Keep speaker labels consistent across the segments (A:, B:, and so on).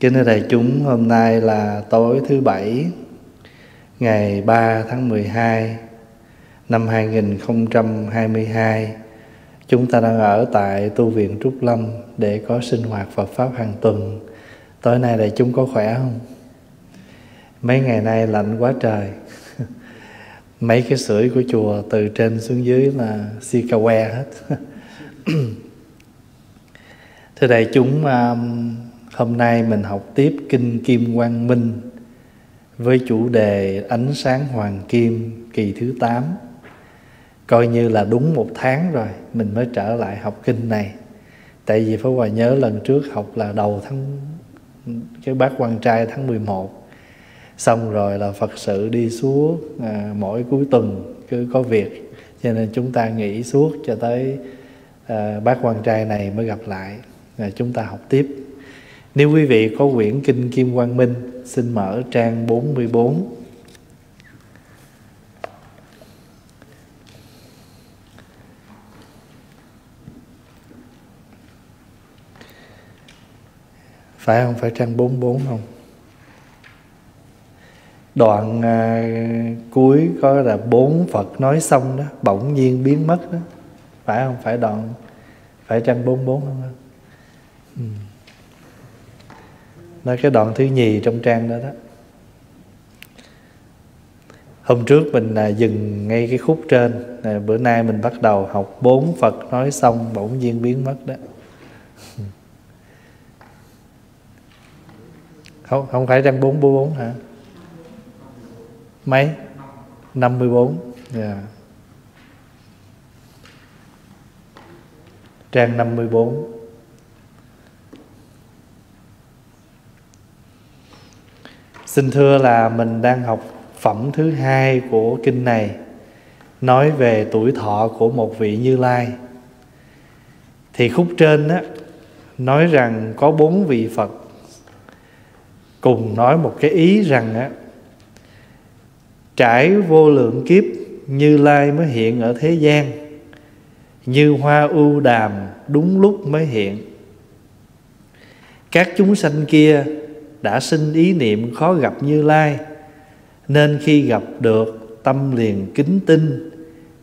A: Kính thưa đại chúng, hôm nay là tối thứ bảy, ngày 3 tháng 12 năm 2022. Chúng ta đang ở tại tu viện Trúc Lâm để có sinh hoạt Phật Pháp hàng tuần. Tối nay đại chúng có khỏe không? Mấy ngày nay lạnh quá trời. Mấy cái sưởi của chùa từ trên xuống dưới là Sikawe hết. Thưa đại chúng, um, Hôm nay mình học tiếp Kinh Kim Quang Minh với chủ đề Ánh sáng Hoàng Kim kỳ thứ 8. Coi như là đúng một tháng rồi mình mới trở lại học kinh này. Tại vì Pháp Hòa nhớ lần trước học là đầu tháng cái bát quan trai tháng 11 xong rồi là Phật sự đi suốt à, mỗi cuối tuần cứ có việc cho nên chúng ta nghỉ suốt cho tới à, bát quan trai này mới gặp lại à, chúng ta học tiếp nếu quý vị có quyển Kinh Kim Quang Minh Xin mở trang 44 Phải không? Phải trang 44 không? Đoạn à, cuối có là bốn Phật nói xong đó Bỗng nhiên biến mất đó Phải không? Phải đoạn Phải trang 44 không? Ừ nói cái đoạn thứ nhì trong trang đó đó. Hôm trước mình à, dừng ngay cái khúc trên à, bữa nay mình bắt đầu học bốn phật nói xong bỗng nhiên biến mất đó. Không không phải trang bốn bốn hả? Mấy? năm mươi bốn. Dạ. Trang năm mươi bốn. Xin thưa là mình đang học phẩm thứ hai của kinh này, nói về tuổi thọ của một vị Như Lai. Thì khúc trên á, nói rằng có bốn vị Phật cùng nói một cái ý rằng á, trải vô lượng kiếp, Như Lai mới hiện ở thế gian, như hoa ưu đàm đúng lúc mới hiện các chúng sanh kia đã sinh ý niệm khó gặp Như Lai, nên khi gặp được tâm liền kính tinh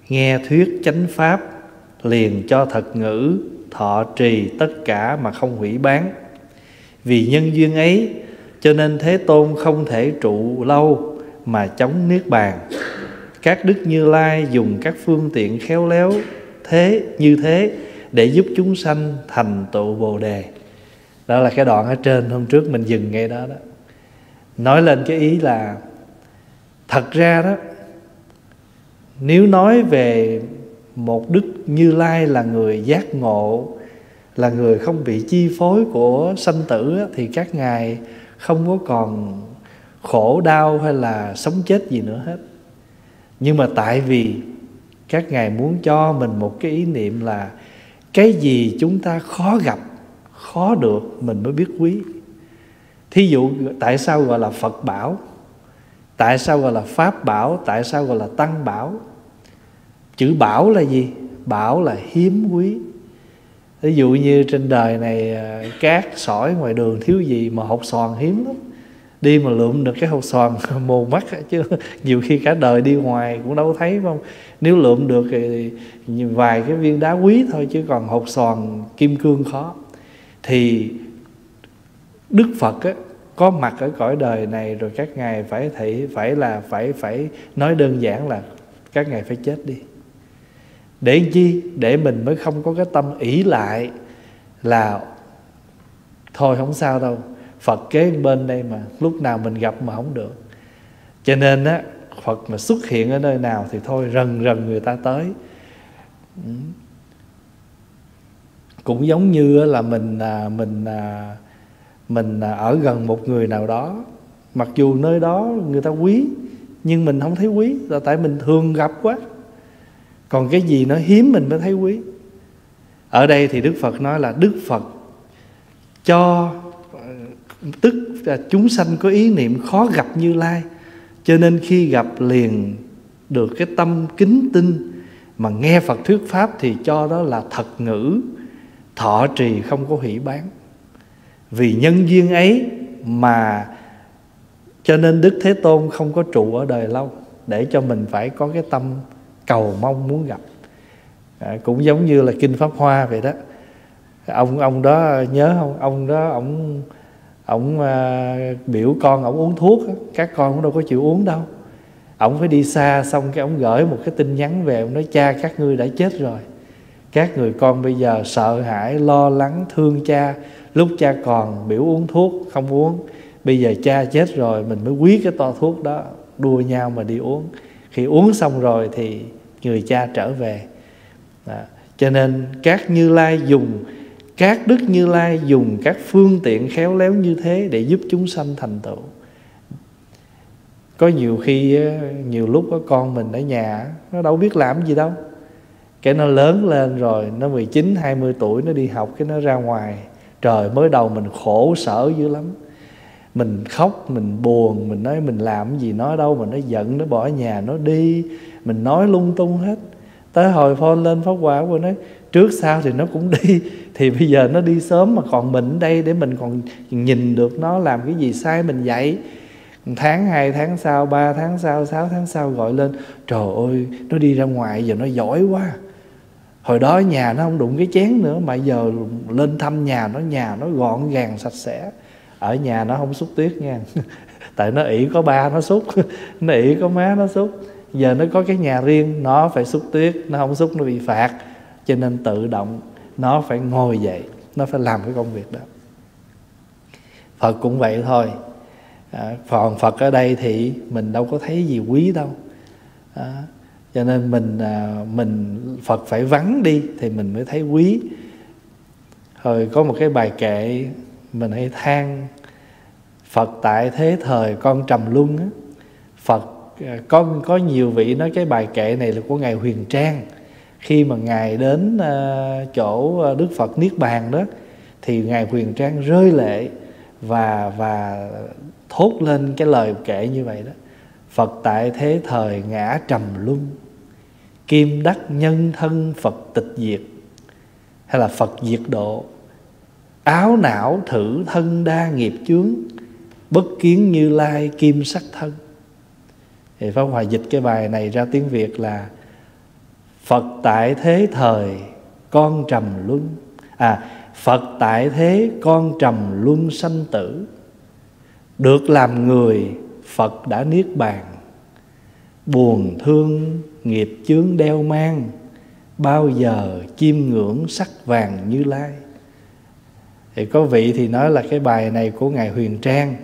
A: nghe thuyết chánh pháp, liền cho thật ngữ, thọ trì tất cả mà không hủy bán. Vì nhân duyên ấy, cho nên thế tôn không thể trụ lâu mà chống niết bàn. Các đức như lai dùng các phương tiện khéo léo, thế, như thế để giúp chúng sanh thành tựu bồ đề đó là cái đoạn ở trên, hôm trước mình dừng ngay đó đó. Nói lên cái ý là, thật ra đó, nếu nói về một đức như lai là người giác ngộ, là người không bị chi phối của sanh tử thì các ngài không có còn khổ đau hay là sống chết gì nữa hết. Nhưng mà tại vì các ngài muốn cho mình một cái ý niệm là cái gì chúng ta khó gặp khó được, mình mới biết quý. Thí dụ, tại sao gọi là phật bảo? Tại sao gọi là pháp bảo? Tại sao gọi là tăng bảo? Chữ bảo là gì? Bảo là hiếm quý. Ví dụ như trên đời này à, cát, sỏi ngoài đường thiếu gì mà hột xoàn hiếm lắm. Đi mà lượm được cái hột xoàn mù mắt chứ nhiều khi cả đời đi ngoài cũng đâu thấy không? Nếu lượm được thì vài cái viên đá quý thôi, chứ còn hột xoàn kim cương khó thì đức phật á, có mặt ở cõi đời này rồi các ngài phải thị phải là phải phải nói đơn giản là các ngài phải chết đi. Để chi? Để mình mới không có cái tâm ỷ lại là thôi không sao đâu phật kế bên đây mà lúc nào mình gặp mà không được. Cho nên á phật mà xuất hiện ở nơi nào thì thôi rần rần người ta tới. Ừ cũng giống như là mình à, mình à, mình à, ở gần một người nào đó. Mặc dù nơi đó người ta quý, nhưng mình không thấy quý, là tại mình thường gặp quá. Còn cái gì nó hiếm mình mới thấy quý. Ở đây thì đức phật nói là đức phật cho, tức là chúng sanh có ý niệm khó gặp như lai. Cho nên khi gặp liền được cái tâm kính tinh mà nghe phật thuyết pháp thì cho đó là thật ngữ thọ trì không có hủy bán. Vì nhân duyên ấy mà cho nên đức thế tôn không có trụ ở đời lâu để cho mình phải có cái tâm cầu mong muốn gặp. À, cũng giống như là kinh pháp hoa vậy đó. Ông ông đó nhớ không? Ông đó ông ông à, biểu con ông uống thuốc các con cũng đâu có chịu uống đâu. Ông phải đi xa xong cái ông gửi một cái tin nhắn về ông nói cha các ngươi đã chết rồi các người con bây giờ sợ hãi, lo lắng, thương cha. Lúc cha còn biểu uống thuốc, không uống, bây giờ cha chết rồi, mình mới quý cái to thuốc đó, đua nhau mà đi uống. Khi uống xong rồi thì người cha trở về. Đó. cho nên các như lai dùng, các đức như lai dùng các phương tiện khéo léo như thế để giúp chúng sanh thành tựu. Có nhiều khi nhiều lúc có con mình ở nhà nó đâu biết làm gì đâu cái nó lớn lên rồi, nó 19 20 tuổi, nó đi học, cái nó ra ngoài. Trời, mới đầu mình khổ sở dữ lắm. Mình khóc, mình buồn, mình nói mình làm gì, nói đâu mà nó giận, nó bỏ nhà, nó đi. Mình nói lung tung hết. Tới hồi phone lên pháp quả của nó trước sau thì nó cũng đi, thì bây giờ nó đi sớm mà còn mình ở đây để mình còn nhìn được nó làm cái gì sai mình dạy. Tháng hai, tháng sau, ba tháng sau, sáu tháng sau gọi lên, trời ơi, nó đi ra ngoài giờ nó giỏi quá hồi đó nhà nó không đụng cái chén nữa mà giờ lên thăm nhà nó nhà nó gọn gàng sạch sẽ. Ở nhà nó không xúc tuyết nha. Tại nó ỷ có ba nó xúc nó ỷ có má nó xúc. Giờ nó có cái nhà riêng nó phải xúc tuyết nó không xúc nó bị phạt. Cho nên tự động nó phải ngồi dậy nó phải làm cái công việc đó. Phật cũng vậy thôi. À, còn phật ở đây thì mình đâu có thấy gì quý đâu. À, cho nên mình à, mình phật phải vắng đi thì mình mới thấy quý. Rồi có một cái bài kệ mình hay than phật tại thế thời con trầm luân á. Phật à, có có nhiều vị nói cái bài kệ này là của ngài huyền trang. Khi mà ngài đến à, chỗ à, đức phật niết bàn đó thì ngài huyền trang rơi lệ và và thốt lên cái lời kệ như vậy đó. Phật tại thế thời ngã trầm luân kim đắc nhân thân phật tịch diệt. Hay là phật diệt độ. Áo não thử thân đa nghiệp chướng. Bất kiến như lai kim sắc thân. Thì pháp hòa dịch cái bài này ra tiếng việt là phật tại thế thời, con trầm luân. À phật tại thế, con trầm luân sanh tử. Được làm người, phật đã niết bàn. Buồn thương nghiệp chướng đeo mang bao giờ chiêm ngưỡng sắc vàng như lai. Thì có vị thì nói là cái bài này của ngài huyền trang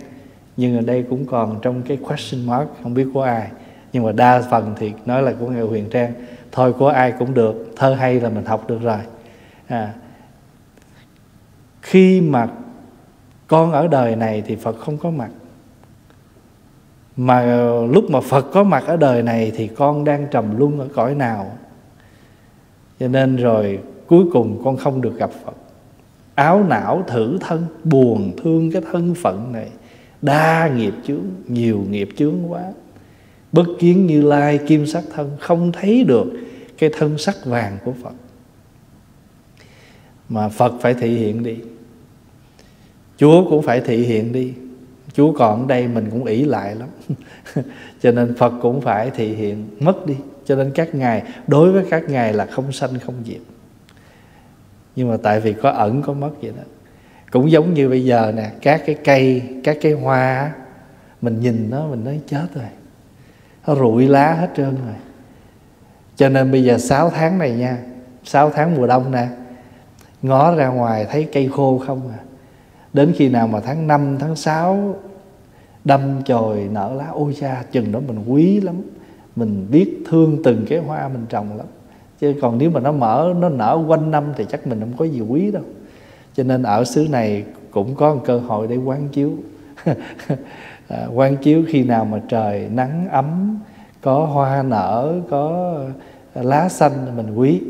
A: nhưng ở đây cũng còn trong cái question mark không biết của ai. Nhưng mà đa phần thì nói là của ngài huyền trang. Thôi của ai cũng được thơ hay là mình học được rồi. À, khi mà con ở đời này thì phật không có mặt mà lúc mà phật có mặt ở đời này thì con đang trầm luân ở cõi nào? Cho nên rồi cuối cùng con không được gặp phật. Áo não thử thân, buồn thương cái thân phận này. Đa nghiệp chướng, nhiều nghiệp chướng quá. Bất kiến như lai, kim sắc thân, không thấy được cái thân sắc vàng của phật. Mà phật phải thị hiện đi. Chúa cũng phải thị hiện đi chúa còn ở đây mình cũng ỷ lại lắm. Cho nên phật cũng phải thị hiện, mất đi. Cho nên các ngài, đối với các ngài là không sanh, không diệt. Nhưng mà tại vì có ẩn, có mất vậy đó. Cũng giống như bây giờ nè, các cái cây, các cái hoa mình nhìn nó, mình nói chết rồi. Nó rụi lá hết trơn rồi. Cho nên bây giờ 6 tháng này nha 6 tháng mùa đông nè, ngó ra ngoài thấy cây khô không à đến khi nào mà tháng 5 tháng 6 đâm chồi nở lá ôi cha chừng đó mình quý lắm. Mình biết thương từng cái hoa mình trồng lắm. Chứ còn nếu mà nó mở nó nở quanh năm thì chắc mình không có gì quý đâu. Cho nên ở xứ này cũng có một cơ hội để quán chiếu. À, quán chiếu khi nào mà trời nắng ấm có hoa nở có lá xanh mình quý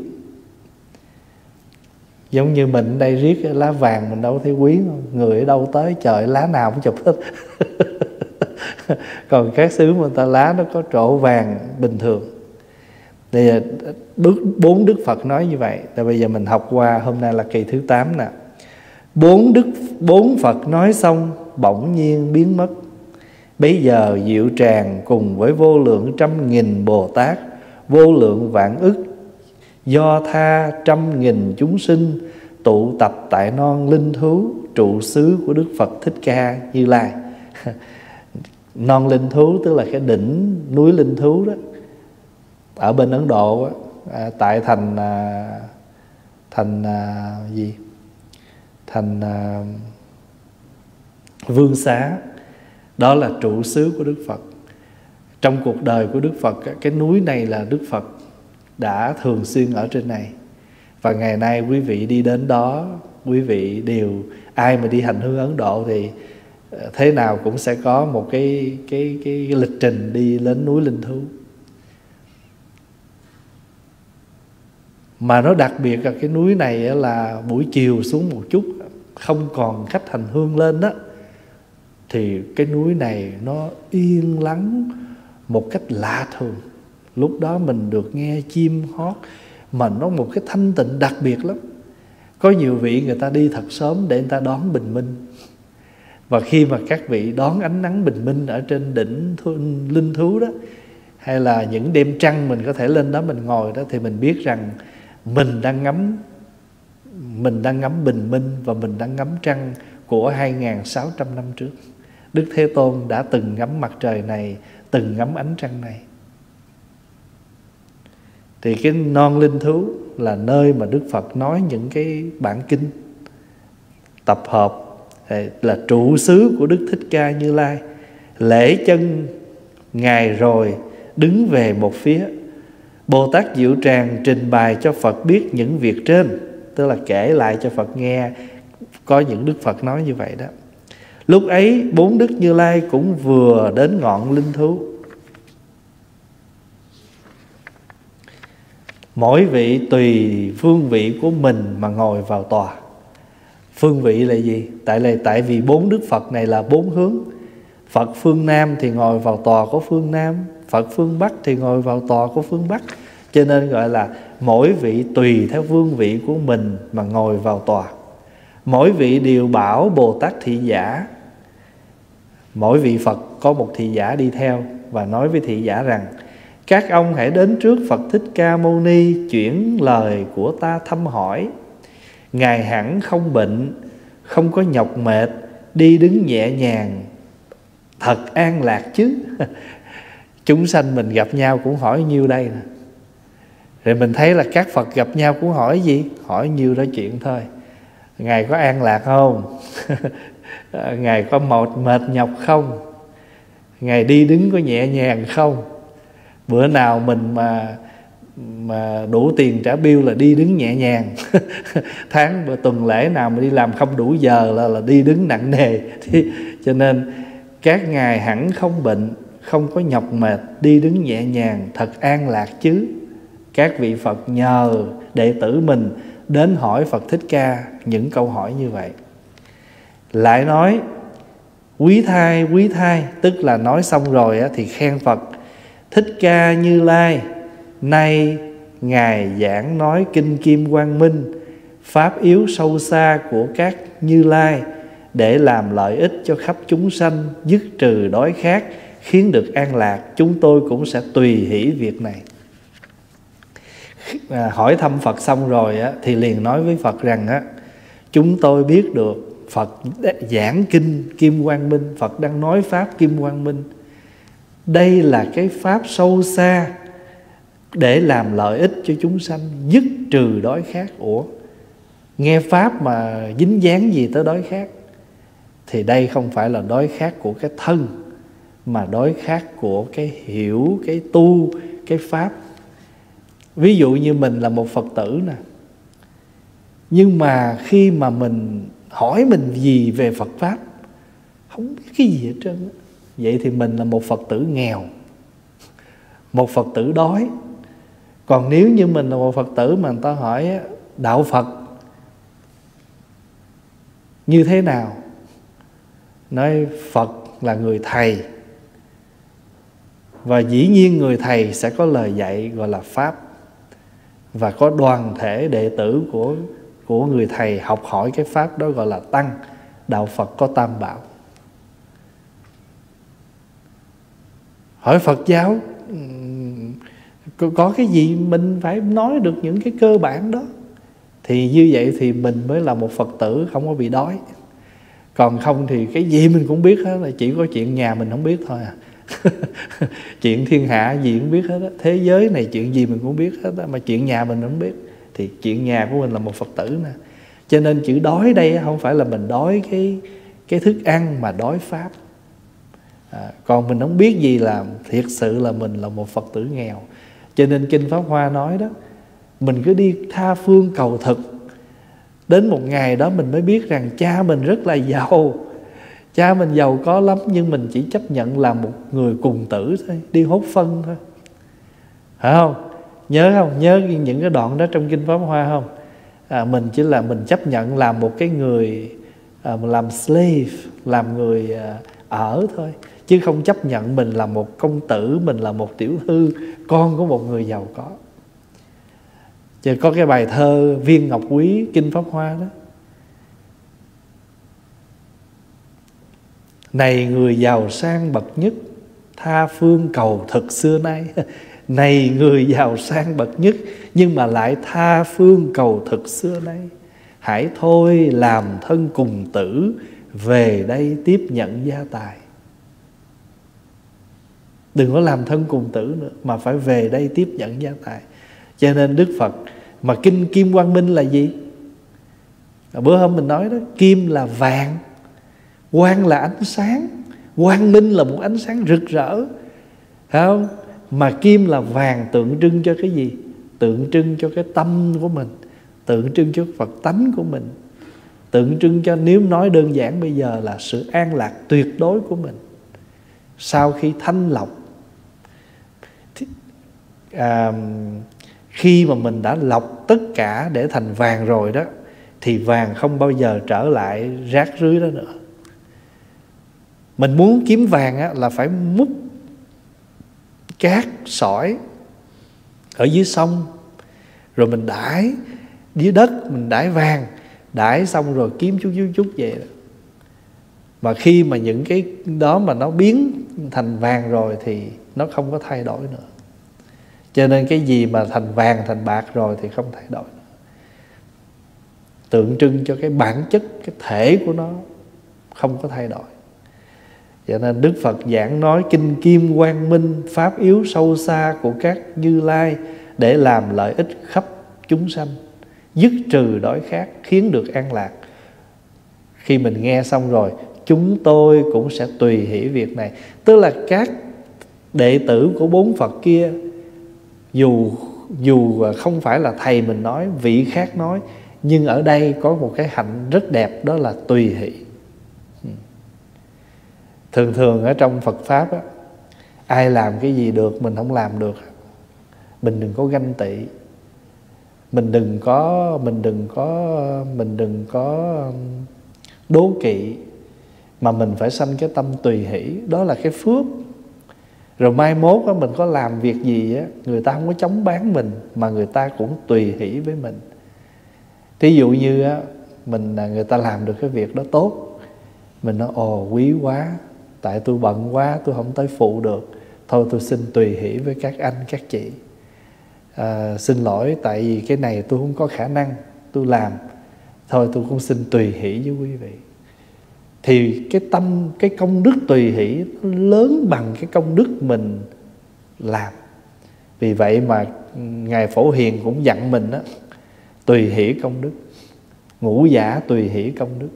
A: giống như mình đây riết lá vàng mình đâu thấy quý người ở đâu tới, trời lá nào cũng chụp hết. Còn các xứ mà ta lá nó có trổ vàng bình thường. Thì bước, bốn đức phật nói như vậy. Tại bây giờ mình học qua, hôm nay là kỳ thứ 8 nè. Bốn đức, bốn phật nói xong, bỗng nhiên biến mất. Bây giờ diệu tràng cùng với vô lượng trăm nghìn Bồ Tát, Vô lượng vạn ức Do tha trăm nghìn chúng sinh Tụ tập tại non linh thú Trụ xứ của Đức Phật Thích Ca Như Lai. Non linh thú tức là cái đỉnh núi linh thú đó. Ở bên Ấn Độ đó, à, Tại thành à, Thành à, gì? Thành à, Vương Xá. Đó là trụ xứ của đức phật. Trong cuộc đời của đức phật cái núi này là đức phật đã thường xuyên ở trên này. Và ngày nay quý vị đi đến đó quý vị đều ai mà đi hành hương ấn độ thì ờ, thế nào cũng sẽ có một cái cái cái, cái lịch trình đi lên núi linh thú. Mà nó đặc biệt là cái núi này là buổi chiều xuống một chút không còn khách hành hương lên đó thì cái núi này nó yên lắng một cách lạ thường lúc đó mình được nghe chim hót mà nó một cái thanh tịnh đặc biệt lắm. Có nhiều vị người ta đi thật sớm để người ta đón bình minh. Và khi mà các vị đón ánh nắng bình minh ở trên đỉnh thu, linh thú đó hay là những đêm trăng mình có thể lên đó mình ngồi đó thì mình biết rằng mình đang ngắm mình đang ngắm bình minh và mình đang ngắm trăng của 2.600 năm trước. Đức Thế Tôn đã từng ngắm mặt trời này Từng ngắm ánh trăng này. Thì cái non linh thú Là nơi mà Đức Phật nói những cái bản kinh Tập hợp Là trụ xứ của Đức Thích Ca Như Lai. Lễ chân Ngài rồi Đứng về một phía. Bồ Tát Diệu Tràng trình bày cho Phật biết những việc trên, Tức là kể lại cho Phật nghe Có những Đức Phật nói như vậy đó. Lúc ấy, bốn đức Như Lai cũng vừa đến ngọn linh thú. Mỗi vị tùy phương vị của mình mà ngồi vào tòa. Phương vị là gì? Tại là tại vì bốn đức Phật này là bốn hướng. Phật phương Nam thì ngồi vào tòa của phương Nam, Phật phương Bắc thì ngồi vào tòa của phương Bắc. Cho nên gọi là mỗi vị tùy theo phương vị của mình mà ngồi vào tòa. Mỗi vị đều bảo Bồ Tát Thị Giả. Mỗi vị Phật có một thị giả đi theo Và nói với thị giả rằng các ông hãy đến trước Phật Thích Ca Mâu Ni Chuyển lời của ta thăm hỏi. Ngài hẳn không bệnh, Không có nhọc mệt, Đi đứng nhẹ nhàng. Thật an lạc chứ. Chúng sanh mình gặp nhau cũng hỏi nhiêu đây nè. Rồi mình thấy là các Phật gặp nhau cũng hỏi gì? Hỏi nhiêu đó chuyện thôi. Ngài có an lạc không? Ngài có mệt nhọc không? Ngài đi đứng có nhẹ nhàng không? Bữa nào mình mà mà đủ tiền trả bill là đi đứng nhẹ nhàng. Tháng và tuần lễ nào mà đi làm không đủ giờ là là đi đứng nặng nề. Thì, cho nên các ngài hẳn không bệnh, không có nhọc mệt, đi đứng nhẹ nhàng, thật an lạc chứ. Các vị phật nhờ đệ tử mình đến hỏi phật thích ca những câu hỏi như vậy. Lại nói, quý thai quý thai tức là nói xong rồi thì khen phật thích ca như lai nay ngài giảng nói kinh kim quang minh pháp yếu sâu xa của các như lai để làm lợi ích cho khắp chúng sanh dứt trừ đói khát khiến được an lạc chúng tôi cũng sẽ tùy hỷ việc này. À, hỏi thăm phật xong rồi á, thì liền nói với phật rằng á, chúng tôi biết được Phật giảng kinh Kim Quang Minh Phật đang nói Pháp Kim Quang Minh. Đây là cái Pháp sâu xa Để làm lợi ích cho chúng sanh, Dứt trừ đói khát. Ủa, Nghe Pháp mà dính dáng gì tới đói khát? Thì đây không phải là đói khát của cái thân, Mà đói khát của cái hiểu, Cái tu, Cái Pháp. Ví dụ như mình là một Phật tử nè, Nhưng mà khi mà mình hỏi mình gì về Phật pháp, không biết cái gì hết trơn vậy thì mình là một Phật tử nghèo, một Phật tử đói. Còn nếu như mình là một Phật tử mà người ta hỏi đạo Phật như thế nào? Nói Phật là người thầy. Và dĩ nhiên người thầy sẽ có lời dạy gọi là pháp và có đoàn thể đệ tử của của người thầy học hỏi cái pháp đó gọi là tăng, đạo phật có tam bảo. Hỏi phật giáo có, có cái gì mình phải nói được những cái cơ bản đó? Thì như vậy thì mình mới là một phật tử không có bị đói. Còn không thì cái gì mình cũng biết hết là chỉ có chuyện nhà mình không biết thôi à. Chuyện thiên hạ gì cũng biết hết á thế giới này chuyện gì mình cũng biết hết á mà chuyện nhà mình không biết thì chuyện nhà của mình là một phật tử nè. Cho nên chữ đói đây không phải là mình đói cái cái thức ăn mà đói pháp à, còn mình không biết gì làm thiệt sự là mình là một phật tử nghèo. Cho nên kinh pháp hoa nói đó mình cứ đi tha phương cầu thực. Đến một ngày đó mình mới biết rằng cha mình rất là giàu. Cha mình giàu có lắm nhưng mình chỉ chấp nhận là một người cùng tử thôi đi hốt phân thôi. Phải không? Nhớ không? Nhớ những cái đoạn đó trong kinh pháp hoa không? À, mình chỉ là mình chấp nhận làm một cái người à, làm slave làm người à, ở thôi chứ không chấp nhận mình là một công tử, mình là một tiểu thư, con của một người giàu có. Chứ có cái bài thơ viên ngọc quý, kinh pháp hoa đó. Này người giàu sang bậc nhất, tha phương cầu thực xưa nay. Này người giàu sang bậc nhất, nhưng mà lại tha phương cầu thực xưa nay. Hãy thôi làm thân cùng tử, về đây tiếp nhận gia tài đừng có làm thân cùng tử nữa, mà phải về đây tiếp nhận gia tài. Cho nên đức phật, mà kinh kim quang minh là gì? À, bữa hôm mình nói đó, kim là vàng, quang là ánh sáng, quang minh là một ánh sáng rực rỡ. Thấy không? Mà kim là vàng tượng trưng cho cái gì? Tượng trưng cho cái tâm của mình, tượng trưng cho phật tánh của mình. Tượng trưng cho, nếu nói đơn giản bây giờ là sự an lạc tuyệt đối của mình. Sau khi thanh lọc à, khi mà mình đã lọc tất cả để thành vàng rồi đó thì vàng không bao giờ trở lại rác rưới đó nữa mình muốn kiếm vàng á, là phải múc cát sỏi ở dưới sông rồi mình đãi dưới đất mình đãi vàng đãi xong rồi kiếm chút chút chút về đó. mà khi mà những cái đó mà nó biến thành vàng rồi thì nó không có thay đổi nữa cho nên cái gì mà thành vàng, thành bạc rồi thì không thay đổi. Tượng trưng cho cái bản chất, cái thể của nó không có thay đổi. Cho nên Đức Phật giảng nói kinh kim quang minh, Pháp yếu sâu xa của các như lai Để làm lợi ích khắp chúng sanh, Dứt trừ đói khát, khiến được an lạc. Khi mình nghe xong rồi, Chúng tôi cũng sẽ tùy hỷ việc này. Tức là các đệ tử của bốn Phật kia dù dù không phải là thầy mình nói Vị khác nói Nhưng ở đây có một cái hạnh rất đẹp Đó là tùy hỷ. Thường thường ở trong phật pháp á, ai làm cái gì được mình không làm được. Mình đừng có ganh tị. Mình đừng có mình đừng có mình đừng có đố kỵ mà mình phải sanh cái tâm tùy hỷ. Đó là cái phước rồi mai mốt á, mình có làm việc gì á người ta không có chống bán mình mà người ta cũng tùy hỷ với mình. Thí dụ như á mình người ta làm được cái việc đó tốt mình nói ồ quý quá tại tôi bận quá tôi không tới phụ được. Thôi tôi xin tùy hỷ với các anh các chị. À, xin lỗi tại vì cái này tôi không có khả năng tôi làm. Thôi tôi cũng xin tùy hỷ với quý vị thì cái tâm, cái công đức tùy hỷ lớn bằng cái công đức mình làm. Vì vậy mà ngài phổ hiền cũng dặn mình đó tùy hỷ công đức, ngũ giả tùy hỷ công đức.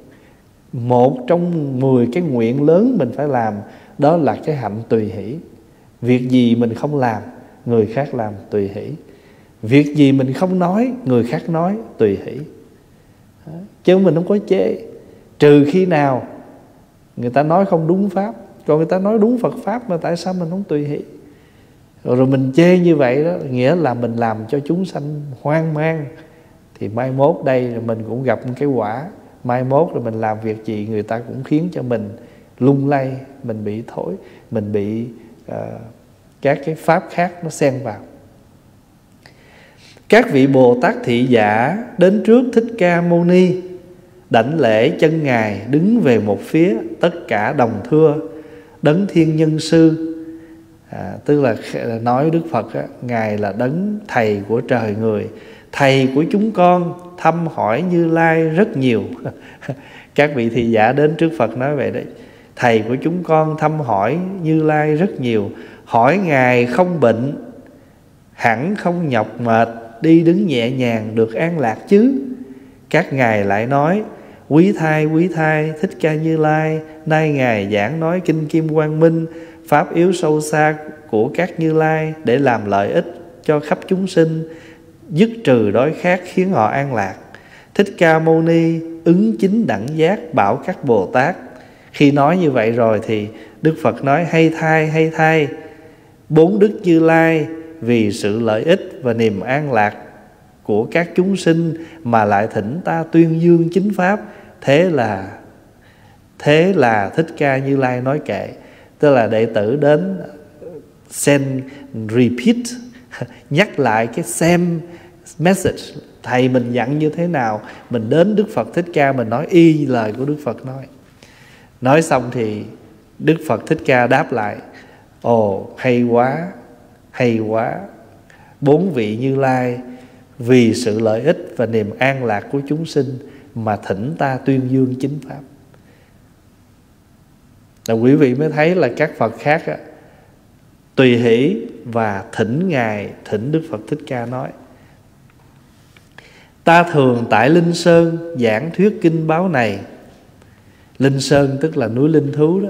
A: Một trong 10 cái nguyện lớn mình phải làm, đó là cái hạnh tùy hỷ. Việc gì mình không làm, người khác làm tùy hỷ. Việc gì mình không nói, người khác nói tùy hỷ. Chứ mình không có chế. Trừ khi nào người ta nói không đúng pháp. Còn người ta nói đúng phật pháp mà tại sao mình không tùy hỷ? Rồi mình chê như vậy đó nghĩa là mình làm cho chúng sanh hoang mang. Thì mai mốt đây mình cũng gặp một cái quả. Mai mốt rồi mình làm việc gì người ta cũng khiến cho mình lung lay mình bị thổi mình bị uh, các cái pháp khác nó xen vào. Các vị bồ tát thị giả đến trước thích ca mâu ni đảnh lễ chân ngài đứng về một phía tất cả đồng thưa đấng thiên nhân sư. À, tức là nói đức phật á, ngài là đấng thầy của trời người thầy của chúng con thăm hỏi như lai rất nhiều. Các vị thị giả đến trước phật nói vậy đấy. Thầy của chúng con thăm hỏi như lai rất nhiều hỏi ngài không bệnh hẳn không nhọc mệt đi đứng nhẹ nhàng được an lạc chứ? Các ngài lại nói quý thai quý thai, thích ca như lai, nay ngài giảng nói kinh kim quang minh, pháp yếu sâu xa của các như lai để làm lợi ích cho khắp chúng sinh, dứt trừ đói khát khiến họ an lạc. Thích ca mâu ni ứng chính đẳng giác bảo các bồ tát. Khi nói như vậy rồi thì đức phật nói, hay thai hay thai, bốn đức như lai vì sự lợi ích và niềm an lạc của các chúng sinh mà lại thỉnh ta tuyên dương chính pháp thế là thế là thích ca như lai nói kệ, tức là đệ tử đến send repeat, nhắc lại cái xem message, thầy mình dặn như thế nào? Mình đến đức phật thích ca, mình nói y lời của đức phật nói. Nói xong thì đức phật thích ca đáp lại, ồ, hay quá hay quá. Bốn vị như lai vì sự lợi ích và niềm an lạc của chúng sinh mà thỉnh ta tuyên dương chính pháp. Là quý vị mới thấy là các phật khác á, tùy hỷ và thỉnh ngài thỉnh đức phật thích ca nói ta thường tại linh sơn giảng thuyết kinh báo này. Linh sơn tức là núi linh thú đó.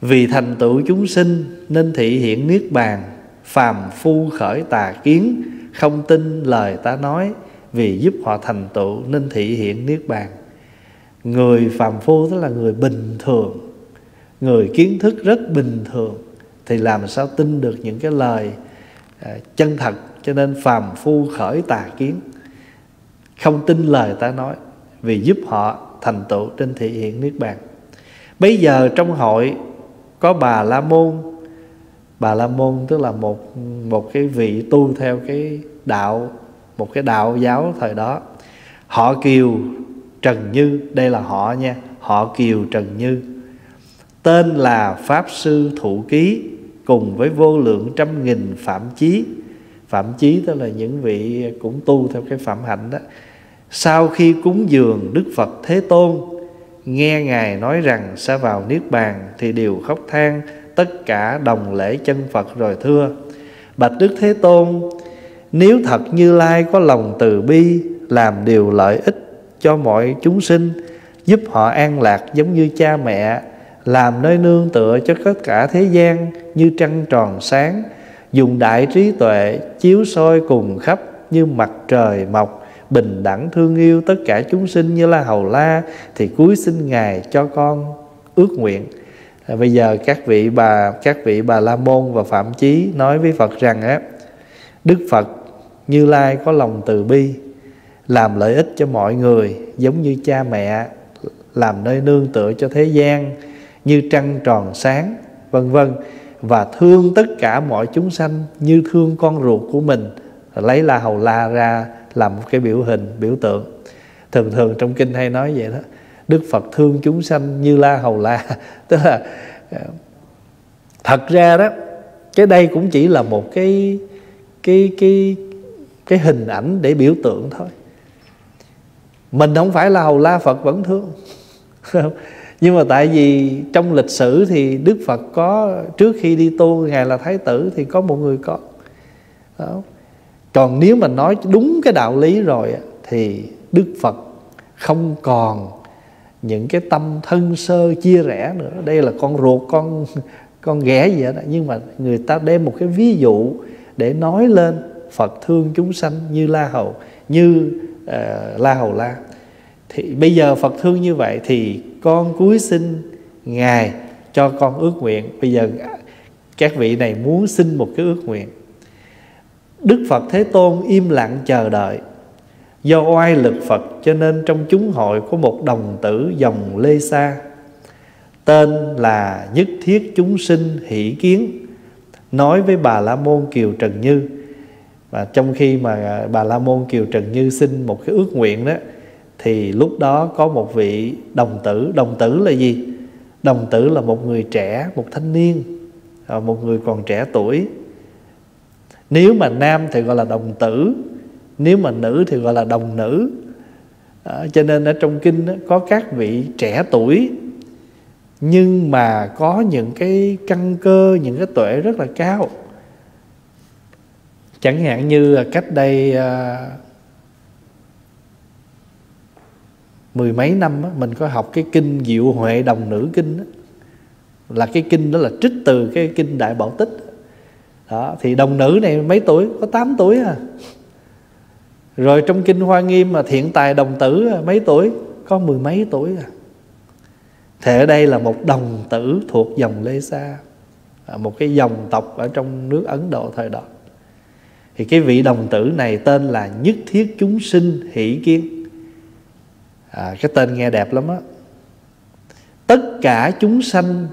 A: Vì thành tựu chúng sinh nên thị hiện niết bàn phàm phu khởi tà kiến không tin lời ta nói vì giúp họ thành tựu nên thị hiện niết bàn. Người phàm phu tức là người bình thường, người kiến thức rất bình thường, thì làm sao tin được những cái lời à, chân thật? Cho nên phàm phu khởi tà kiến, không tin lời ta nói, vì giúp họ thành tựu trên thị hiện niết bàn. Bây giờ trong hội có bà la môn. Bà la môn tức là một một cái vị tu theo cái đạo một cái đạo giáo thời đó. Họ kiều trần như, đây là họ nha, họ kiều trần như. Tên là pháp sư thụ ký cùng với vô lượng trăm nghìn phạm chí. Phạm chí tức là những vị cũng tu theo cái phạm hạnh đó. Sau khi cúng dường đức phật thế tôn, nghe ngài nói rằng sẽ vào niết bàn thì đều khóc than, tất cả đồng lễ chân phật rồi thưa. Bạch đức thế tôn nếu thật như lai có lòng từ bi làm điều lợi ích cho mọi chúng sinh giúp họ an lạc giống như cha mẹ làm nơi nương tựa cho tất cả thế gian như trăng tròn sáng dùng đại trí tuệ chiếu soi cùng khắp như mặt trời mọc bình đẳng thương yêu tất cả chúng sinh như là hầu la thì cuối xin ngài cho con ước nguyện. À, bây giờ các vị bà các vị bà la môn và phạm chí nói với phật rằng á đức phật như lai có lòng từ bi, làm lợi ích cho mọi người, giống như cha mẹ, làm nơi nương tựa cho thế gian, như trăng tròn sáng, vân vân, và thương tất cả mọi chúng sanh như thương con ruột của mình. Lấy la hầu la ra làm một cái biểu hình, biểu tượng. Thường thường trong kinh hay nói vậy đó, đức phật thương chúng sanh như la hầu la. Tức là ờ, thật ra đó, cái đây cũng chỉ là một cái cái cái cái hình ảnh để biểu tượng thôi. Mình không phải là hầu la phật vẫn thương. Nhưng mà tại vì trong lịch sử thì đức phật có, trước khi đi tu ngài là thái tử thì có một người con. Đó. còn nếu mà nói đúng cái đạo lý rồi thì đức phật không còn những cái tâm thân sơ chia rẽ nữa. Đây là con ruột, con con ghẻ gì đó. Nhưng mà người ta đem một cái ví dụ để nói lên phật thương chúng sanh như la hầu như uh, la hầu la. Thì bây giờ phật thương như vậy thì con cuối xin ngài cho con ước nguyện. Bây giờ các vị này muốn xin một cái ước nguyện. Đức phật thế tôn im lặng chờ đợi. Do oai lực phật cho nên trong chúng hội có một đồng tử dòng lê sa. Tên là nhất thiết chúng sinh hỷ kiến. Nói với bà la môn kiều trần như và trong khi mà à, bà la môn kiều trần như xin một cái ước nguyện đó thì lúc đó có một vị đồng tử. Đồng tử là gì? Đồng tử là một người trẻ một thanh niên à, một người còn trẻ tuổi. Nếu mà nam thì gọi là đồng tử nếu mà nữ thì gọi là đồng nữ. À, cho nên ở trong kinh đó, có các vị trẻ tuổi nhưng mà có những cái căn cơ những cái tuệ rất là cao chẳng hạn như cách đây à, mười mấy năm á, mình có học cái kinh diệu huệ đồng nữ kinh á, là cái kinh đó là trích từ cái kinh đại bảo tích đó thì đồng nữ này mấy tuổi? Có 8 tuổi à. Rồi trong kinh hoa nghiêm mà thiện tài đồng tử mấy tuổi? Có mười mấy tuổi à. Thì ở đây là một đồng tử thuộc dòng lê sa à, một cái dòng tộc ở trong nước ấn độ thời đó thì cái vị đồng tử này tên là nhất thiết chúng sinh hỷ kiến. À, cái tên nghe đẹp lắm á. Tất cả chúng sanh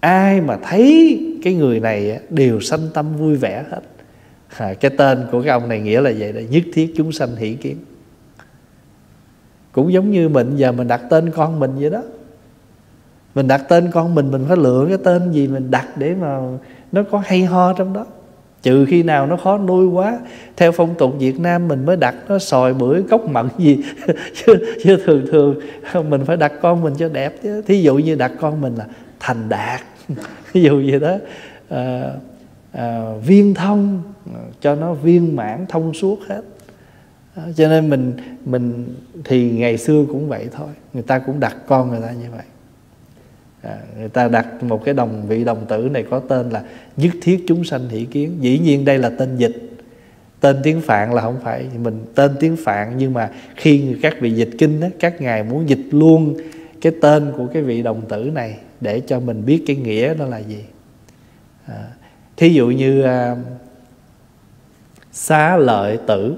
A: ai mà thấy cái người này đều sanh tâm vui vẻ hết. À, cái tên của cái ông này nghĩa là vậy đó nhất thiết chúng sanh hỷ kiến. Cũng giống như mình giờ mình đặt tên con mình vậy đó. Mình đặt tên con mình mình phải lựa cái tên gì mình đặt để mà nó có hay ho trong đó trừ khi nào nó khó nuôi quá theo phong tục Việt Nam mình mới đặt nó sòi bưởi cốc mận gì. Chứ, chứ thường thường mình phải đặt con mình cho đẹp chứ. Thí dụ như đặt con mình là thành đạt. Ví dụ vậy đó à, à, viên thông cho nó viên mãn thông suốt hết. À, cho nên mình mình thì ngày xưa cũng vậy thôi. Người ta cũng đặt con người ta như vậy à, người ta đặt một cái đồng vị đồng tử này có tên là nhất thiết chúng sanh hỷ kiến. Dĩ nhiên đây là tên dịch. Tên tiếng phạn là không phải mình tên tiếng phạn nhưng mà khi các vị dịch kinh đó, các ngài muốn dịch luôn cái tên của cái vị đồng tử này để cho mình biết cái nghĩa đó là gì. À, thí dụ như à, xá lợi tử.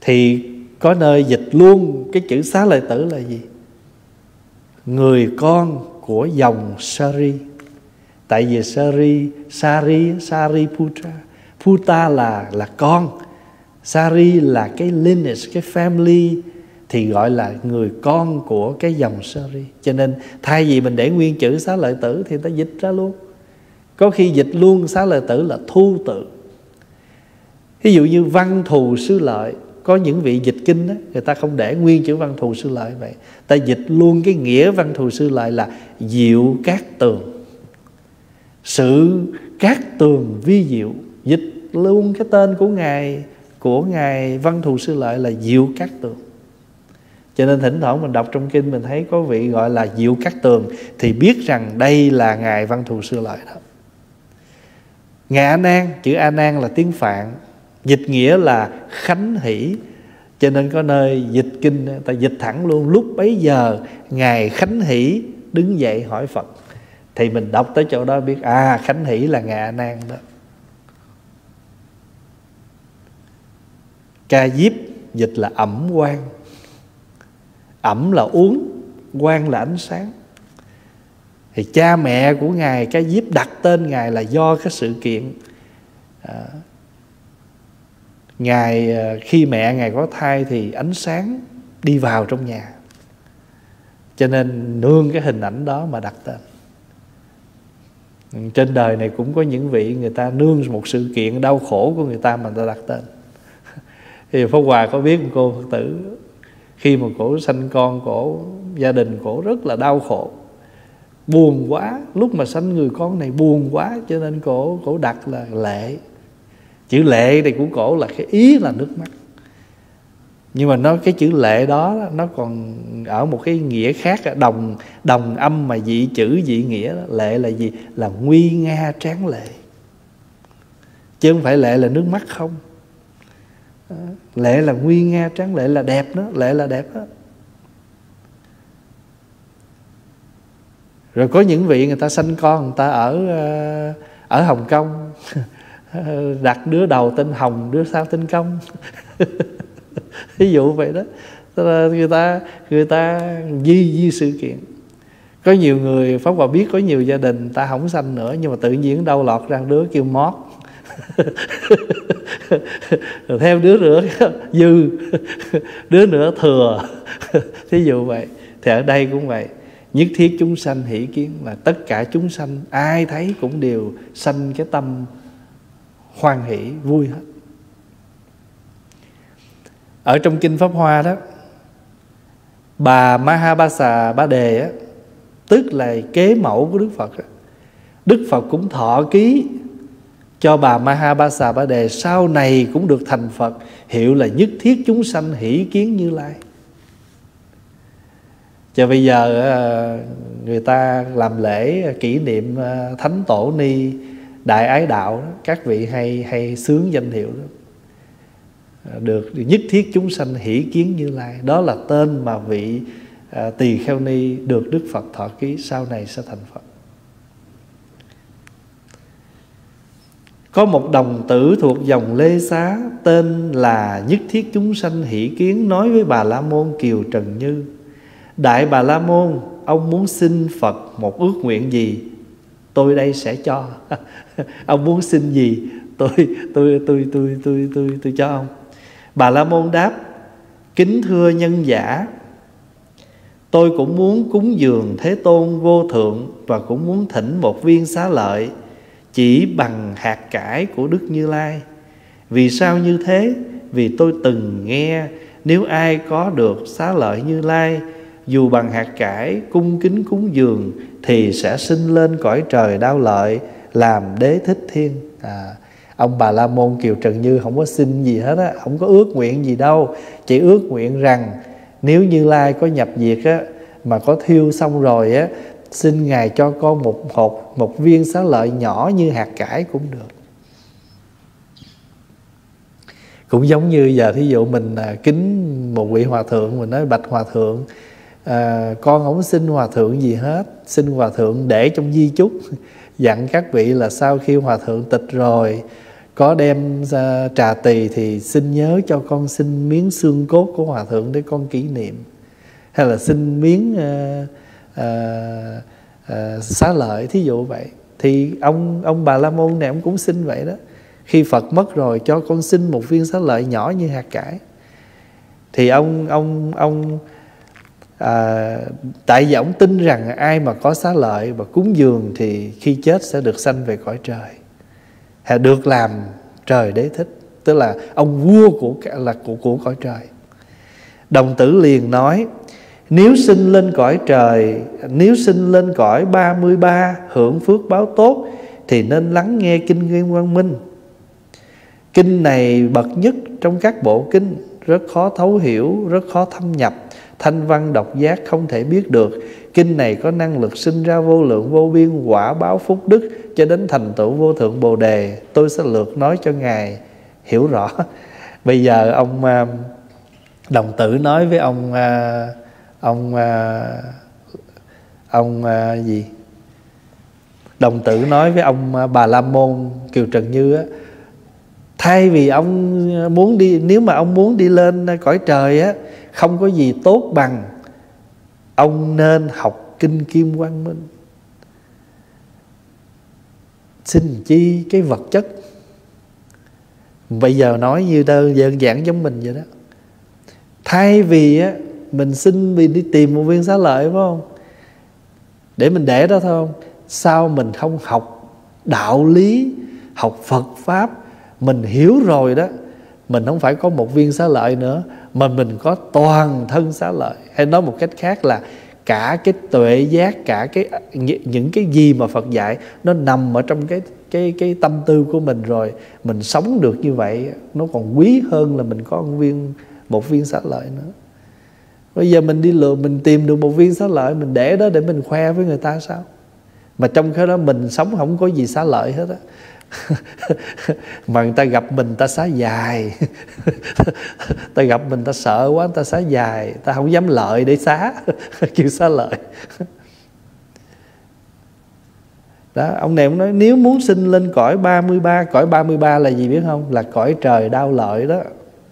A: Thì có nơi dịch luôn cái chữ xá lợi tử là gì? Người con của dòng Sari. Tại vì Sari Sari Sari Putra. Puta là là con. Sari là cái lineage, cái family, thì gọi là người con của cái dòng Sari. Cho nên thay vì mình để nguyên chữ xá lợi tử thì ta dịch ra luôn. Có khi dịch luôn xá lợi tử là thu tự. Ví dụ như văn thù sư lợi có những vị dịch kinh đó, người ta không để nguyên chữ văn thù sư lợi vậy. Ta dịch luôn cái nghĩa văn thù sư lợi là diệu cát tường. Sự cát tường vi diệu dịch luôn cái tên của ngài của ngài văn thù sư lợi là diệu cát tường. Cho nên thỉnh thoảng mình đọc trong kinh mình thấy có vị gọi là diệu cát tường thì biết rằng đây là ngài văn thù sư lợi đó. Ngài a nan chữ a nan là tiếng phạn dịch nghĩa là khánh hỷ. Cho nên có nơi dịch kinh ta dịch thẳng luôn lúc bấy giờ ngài khánh hỷ đứng dậy hỏi phật. Thì mình đọc tới chỗ đó biết à khánh hỷ là ngài a nan đó. Ca diếp dịch là ẩm quan ẩm là uống quan là ánh sáng. Thì cha mẹ của ngài ca diếp đặt tên ngài là do cái sự kiện à, ngài ờ, khi mẹ ngài có thai thì ánh sáng đi vào trong nhà. Cho nên nương cái hình ảnh đó mà đặt tên. Trên đời này cũng có những vị người ta nương một sự kiện đau khổ của người ta mà người ta đặt tên. Thì Pháp Hòa có biết một cô Phật tử, khi mà cổ sanh con, cổ gia đình, cổ rất là đau khổ. Buồn quá, lúc mà sanh người con này buồn quá, cho nên cổ cổ đặt là lệ chữ lệ này của cổ là cái ý là nước mắt. Nhưng mà nó, cái chữ lệ đó, nó còn ở một cái nghĩa khác, đồng đồng âm mà dị chữ, dị nghĩa đó. lệ là gì? Là nguy nga tráng lệ. Chứ không phải lệ là nước mắt không. Lệ là nguy nga tráng lệ là đẹp đó, lệ là đẹp đó. Rồi có những vị người ta sanh con, người ta ở ờ, ở hồng kông. Ờ, đặt đứa đầu tên hồng, đứa sau tên công. Ví dụ vậy đó. Người ta người ta di di sự kiện. Có nhiều người, pháp hòa biết có nhiều gia đình, ta không sanh nữa, nhưng mà tự nhiên đâu lọt ra đứa kêu mót. Rồi theo đứa nữa dư, đứa nữa thừa. Thí dụ vậy. Thì ở đây cũng vậy. Nhất thiết chúng sanh hỷ kiến là tất cả chúng sanh, ai thấy cũng đều sanh cái tâm hoan hỷ, vui hết ở trong kinh pháp hoa đó, bà mahabasa ba đề á, tức là kế mẫu của đức phật á. đức phật cũng thọ ký cho bà mahabasa ba đề, sau này cũng được thành phật, hiệu là nhất thiết chúng sanh hỷ kiến như lai cho bây giờ ờ, người ta làm lễ kỷ niệm ờ, thánh tổ ni đại ái đạo các vị hay hay sướng danh hiệu đó, được nhất thiết chúng sanh hỷ kiến như lai. Đó là tên mà vị à, tỳ kheo ni được đức phật thọ ký, sau này sẽ thành phật. Có một đồng tử thuộc dòng lê xá, tên là nhất thiết chúng sanh hỷ kiến, nói với bà la môn kiều trần như, Đại Bà La Môn, Ông muốn xin Phật một ước nguyện gì? Tôi đây sẽ cho. Ông muốn xin gì, Tôi tôi tôi tôi tôi tôi tôi cho ông. Bà La Môn đáp, Kính thưa nhân giả, Tôi cũng muốn cúng dường Thế Tôn vô thượng Và cũng muốn thỉnh một viên xá lợi Chỉ bằng hạt cải của Đức Như Lai. Vì sao như thế? Vì tôi từng nghe, Nếu ai có được xá lợi Như Lai dù bằng hạt cải cung kính cúng dường thì sẽ sinh lên cõi trời đau lợi làm đế thích thiên. À, ông bà la môn kiều trần như không có xin gì hết á không có ước nguyện gì đâu. Chỉ ước nguyện rằng nếu như lai có nhập diệt á mà có thiêu xong rồi á xin ngài cho con một hột một viên xá lợi nhỏ như hạt cải cũng được. Cũng giống như giờ thí dụ mình à, kính một vị hòa thượng mình nói bạch hòa thượng à, con không xin hòa thượng gì hết xin hòa thượng để trong di chúc. Dặn các vị là sau khi hòa thượng tịch rồi có đem ra trà tỳ thì xin nhớ cho con xin miếng xương cốt của hòa thượng để con kỷ niệm. Hay là xin miếng uh, uh, uh, xá lợi thí dụ vậy. Thì ông ông bà la môn này ông cũng xin vậy đó. Khi phật mất rồi cho con xin một viên xá lợi nhỏ như hạt cải. Thì ông ông ông à, tại vì ông tin rằng ai mà có xá lợi và cúng dường thì khi chết sẽ được sanh về cõi trời. Hay được làm trời đế thích tức là ông vua của là của của cõi trời. Đồng tử liền nói nếu sinh lên cõi trời nếu sinh lên cõi 33 hưởng phước báo tốt thì nên lắng nghe kinh Nguyên Quang Minh. Kinh này bậc nhất trong các bộ kinh rất khó thấu hiểu rất khó thâm nhập thanh văn độc giác không thể biết được. Kinh này có năng lực sinh ra vô lượng vô biên quả báo phúc đức cho đến thành tựu vô thượng bồ đề. Tôi sẽ lượt nói cho ngài hiểu rõ. Bây giờ ông à, đồng tử nói với ông à, ông à, ông gì? Đồng tử nói với ông bà la môn, kiều trần như á, thay vì ông muốn đi, nếu mà ông muốn đi lên cõi trời á không có gì tốt bằng ông nên học kinh kim quang minh. Xin chi cái vật chất. Bây giờ nói như đơn đơn giản giống mình vậy đó. Thay vì á, mình xin vì đi tìm một viên xá lợi, phải không? Để mình để đó thôi. Không sao mình không học đạo lý, học phật pháp? Mình hiểu rồi đó mình không phải có một viên xá lợi nữa, mà mình có toàn thân xá lợi. Hay nói một cách khác là cả cái tuệ giác, cả cái những cái gì mà Phật dạy, nó nằm ở trong cái cái cái tâm tư của mình rồi. Mình sống được như vậy, nó còn quý hơn là mình có một viên một viên xá lợi nữa. Bây giờ mình đi lừa mình tìm được một viên xá lợi, mình để đó để mình khoe với người ta sao? Mà trong khi đó mình sống không có gì xá lợi hết á mà người ta gặp mình ta xá dài. Ta gặp mình ta sợ quá ta xá dài. Ta không dám lợi để xá, kêu xá lợi. Đó, ông này cũng nói, nếu muốn sinh lên cõi 33 cõi 33 là gì biết không? Là cõi trời đau lợi đó.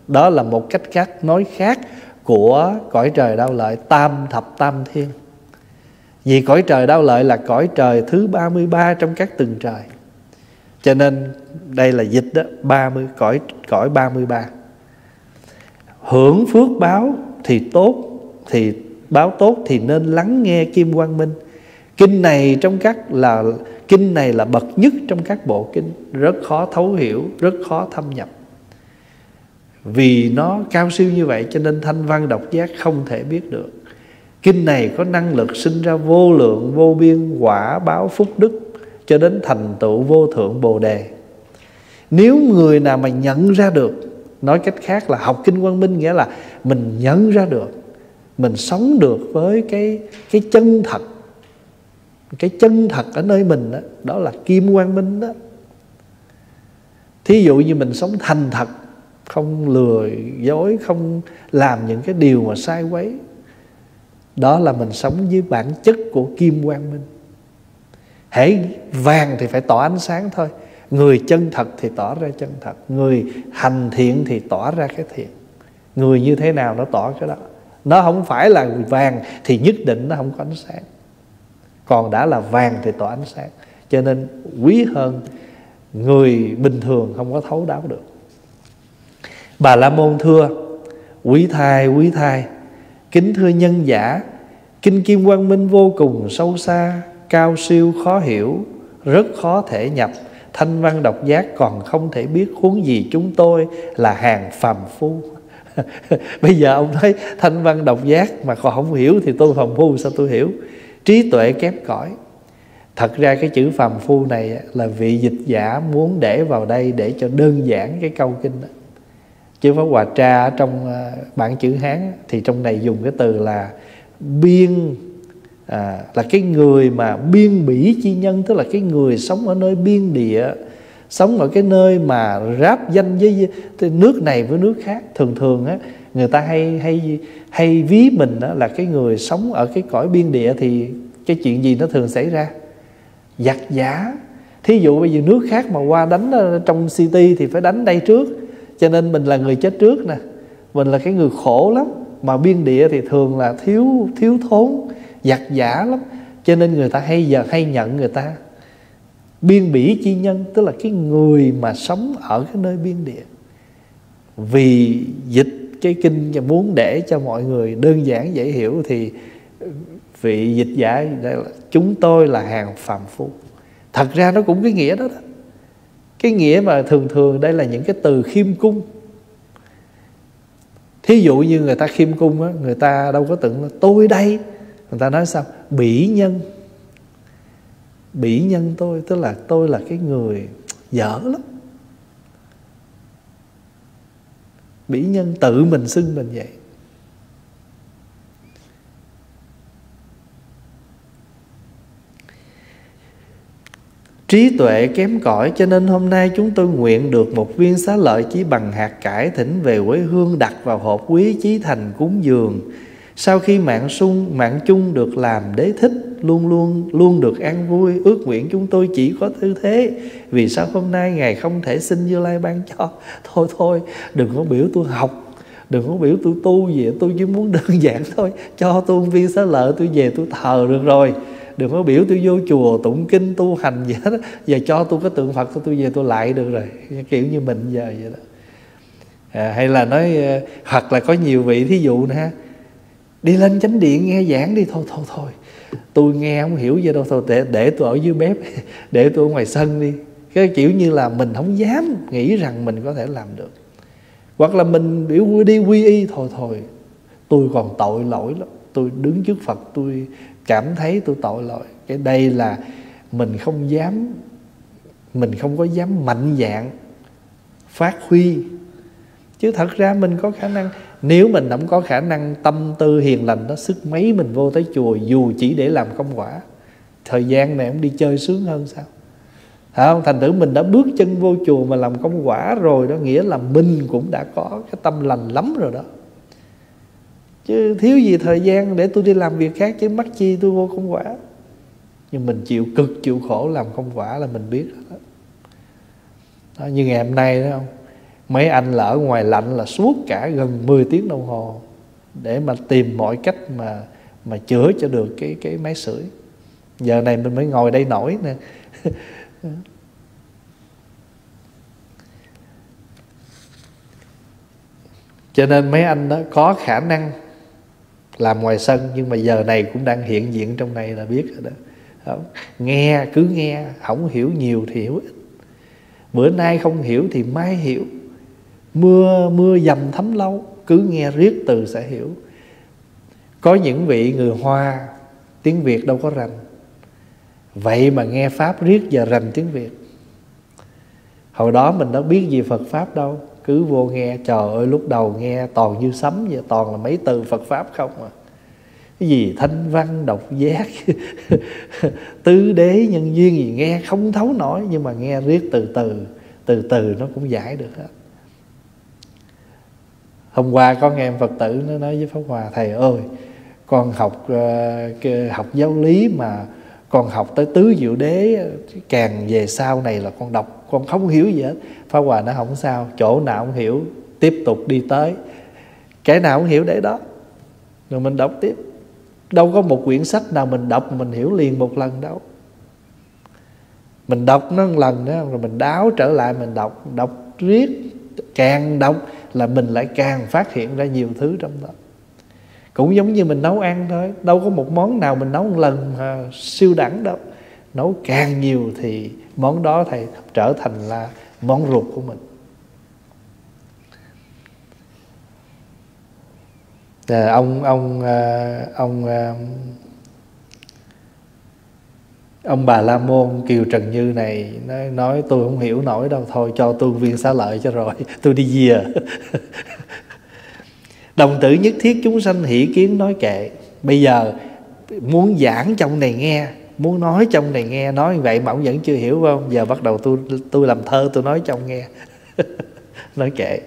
A: Đó là một cách khác, nói khác của cõi trời đau lợi, tam thập tam thiên. Vì cõi trời đau lợi là cõi trời thứ 33 trong các từng trời cho nên đây là dịch đó 30 cõi cõi 33 hưởng phước báo thì tốt, thì báo tốt thì nên lắng nghe kim quang minh. Kinh này trong các là, kinh này là bậc nhất trong các bộ kinh, rất khó thấu hiểu, rất khó thâm nhập. Vì nó cao siêu như vậy cho nên thanh văn độc giác không thể biết được. Kinh này có năng lực sinh ra vô lượng, vô biên quả báo phúc đức cho đến thành tựu vô thượng bồ đề. Nếu người nào mà nhận ra được nói cách khác là học kinh quang minh nghĩa là mình nhận ra được mình sống được với cái cái chân thật cái chân thật ở nơi mình đó, đó là kim quang minh đó. Thí dụ như mình sống thành thật không lừa dối không làm những cái điều mà sai quấy đó là mình sống với bản chất của kim quang minh hễ vàng thì phải tỏ ánh sáng thôi. Người chân thật thì tỏ ra chân thật. Người hành thiện thì tỏ ra cái thiện. Người như thế nào nó tỏ cái đó. Nó không phải là vàng thì nhất định nó không có ánh sáng. Còn đã là vàng thì tỏ ánh sáng. Cho nên quý hơn người bình thường không có thấu đáo được. Bà la môn thưa, quý thai quý thai, kính thưa nhân giả kinh kim quang minh vô cùng sâu xa cao siêu khó hiểu, rất khó thể nhập. Thanh văn độc giác còn không thể biết huống gì chúng tôi là hàng phàm phu. Bây giờ ông thấy thanh văn độc giác mà còn không hiểu thì tôi phàm phu, sao tôi hiểu? Trí tuệ kém cỏi. Thật ra cái chữ phàm phu này là vị dịch giả muốn để vào đây để cho đơn giản cái câu kinh đó. Chữ pháp hòa tra trong ờ, bản chữ hán thì trong này dùng cái từ là biên à, là cái người mà biên bỉ chi nhân tức là cái người sống ở nơi biên địa sống ở cái nơi mà ráp danh với nước này với nước khác. Thường thường á người ta hay hay hay ví mình đó là cái người sống ở cái cõi biên địa thì cái chuyện gì nó thường xảy ra? Giặc giả. Thí dụ bây giờ nước khác mà qua đánh trong city thì phải đánh đây trước. Cho nên mình là người chết trước nè. Mình là cái người khổ lắm. Mà biên địa thì thường là thiếu thiếu thốn giặc giả lắm. Cho nên người ta hay giờ hay nhận người ta. Biên bỉ chi nhân tức là cái người mà sống ở cái nơi biên địa. Vì dịch cái kinh và muốn để cho mọi người đơn giản dễ hiểu thì vị dịch giả chúng tôi là hàng phàm phu. Thật ra nó cũng cái nghĩa đó, đó. Cái nghĩa mà thường thường đây là những cái từ khiêm cung. Thí dụ như người ta khiêm cung á người ta đâu có tưởng là tôi đây người ta nói sao? Bỉ nhân. Bỉ nhân tôi, tức là tôi là cái người dở lắm. Bỉ nhân tự mình xưng mình vậy. Trí tuệ kém cỏi, cho nên hôm nay chúng tôi nguyện được một viên xá lợi chỉ bằng hạt cải thỉnh về quê hương đặt vào hộp quý chí thành cúng dường. Sau khi mạng sung mạng chung được làm đế thích luôn luôn luôn được an vui ước nguyện chúng tôi chỉ có tư thế. Vì sao hôm nay ngài không thể xin như lai ban cho? Thôi thôi đừng có biểu tôi học đừng có biểu tôi tu gì tôi chỉ muốn đơn giản thôi. Cho tôi viên xá lợi tôi về tôi thờ được rồi. Đừng có biểu tôi vô chùa tụng kinh tu hành gì hết giờ cho tôi cái tượng phật tôi về tôi lại được rồi. Kiểu như mình giờ vậy đó. À, hay là nói ờ, hoặc là có nhiều vị thí dụ nè đi lên chánh điện nghe giảng đi thôi thôi thôi. Tôi nghe không hiểu gì đâu thôi để, để tôi ở dưới bếp để tôi ở ngoài sân đi. Cái kiểu như là mình không dám nghĩ rằng mình có thể làm được. Hoặc là mình biểu đi quy y thôi thôi. Tôi còn tội lỗi lắm. Tôi đứng trước phật tôi cảm thấy tôi tội lỗi. Cái đây là mình không dám mình không có dám mạnh dạng phát huy. Chứ thật ra mình có khả năng nếu mình không có khả năng tâm tư hiền lành đó sức mấy mình vô tới chùa dù chỉ để làm công quả thời gian này ông đi chơi sướng hơn sao? Phải không? Thành thử mình đã bước chân vô chùa mà làm công quả rồi đó Nghĩa là mình cũng đã có cái tâm lành lắm rồi đó. Chứ thiếu gì thời gian để tôi đi làm việc khác chứ mắc chi tôi vô công quả. Nhưng mình chịu cực chịu khổ làm công quả là mình biết đó, đó như ngày hôm nay đó không mấy anh là ở ngoài lạnh là suốt cả gần 10 tiếng đồng hồ để mà tìm mọi cách mà mà chữa cho được cái cái máy sưởi. Giờ này mình mới ngồi đây nổi nè. Cho nên mấy anh đó có khả năng làm ngoài sân, nhưng mà giờ này cũng đang hiện diện trong này là biết rồi đó. Không? nghe, cứ nghe, không hiểu nhiều thì hiểu ít. Bữa nay không hiểu thì mai hiểu mưa mưa dầm thấm lâu cứ nghe riết từ sẽ hiểu. Có những vị người hoa, tiếng việt đâu có rành. Vậy mà nghe pháp riết và rành tiếng việt. Hồi đó mình đâu biết gì phật pháp đâu, cứ vô nghe, trời ơi, lúc đầu nghe toàn như sấm vậy, toàn là mấy từ phật pháp không à. Cái gì thanh văn, độc giác, tứ đế, nhân duyên gì nghe không thấu nổi, nhưng mà nghe riết từ từ từ từ nó cũng giải được hết hôm qua có nghe em phật tử nó nói với pháp hòa thầy ơi con học uh, học giáo lý mà con học tới tứ diệu đế càng về sau này là con đọc con không hiểu gì hết. Pháp hòa nó không sao chỗ nào không hiểu tiếp tục đi tới. Cái nào không hiểu để đó rồi mình đọc tiếp. Đâu có một quyển sách nào mình đọc mình hiểu liền một lần đâu. Mình đọc nó một lần đó rồi mình đáo trở lại mình đọc đọc riết càng đọc là mình lại càng phát hiện ra nhiều thứ trong đó. Cũng giống như mình nấu ăn thôi đâu có một món nào mình nấu một lần mà siêu đẳng đâu. Nấu càng nhiều thì món đó thầy trở thành là món ruột của mình. À, ông ông ờ, ông ờ, ông bà la môn kiều trần như này nói, nói tôi không hiểu nổi đâu. Thôi cho tôi viên xá lợi cho rồi tôi đi về đồng tử nhất thiết chúng sanh hỷ kiến nói kệ. Bây giờ muốn giảng trong này nghe muốn nói trong này nghe nói vậy mà ông vẫn chưa hiểu không? Giờ bắt đầu tôi tôi làm thơ tôi nói trong nghe. Nói kệ.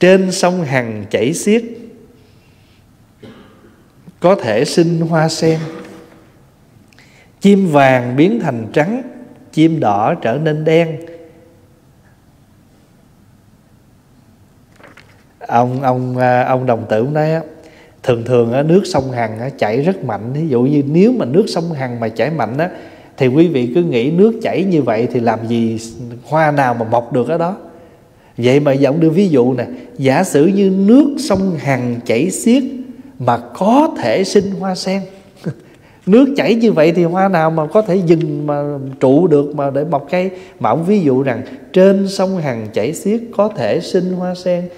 A: Trên sông hằng chảy xiết có thể sinh hoa sen chim vàng biến thành trắng chim đỏ trở nên đen. Ông ông à, ông đồng tử nói thường thường á, nước sông hằng á, chảy rất mạnh. Ví dụ như nếu mà nước sông hằng mà chảy mạnh á, thì quý vị cứ nghĩ nước chảy như vậy thì làm gì hoa nào mà mọc được ở đó? Vậy mà giọng đưa ví dụ nè giả sử như nước sông hằng chảy xiết mà có thể sinh hoa sen nước chảy như vậy thì hoa nào mà có thể dừng mà trụ được mà để mọc cây mà ông ví dụ rằng trên sông hằng chảy xiết có thể sinh hoa sen.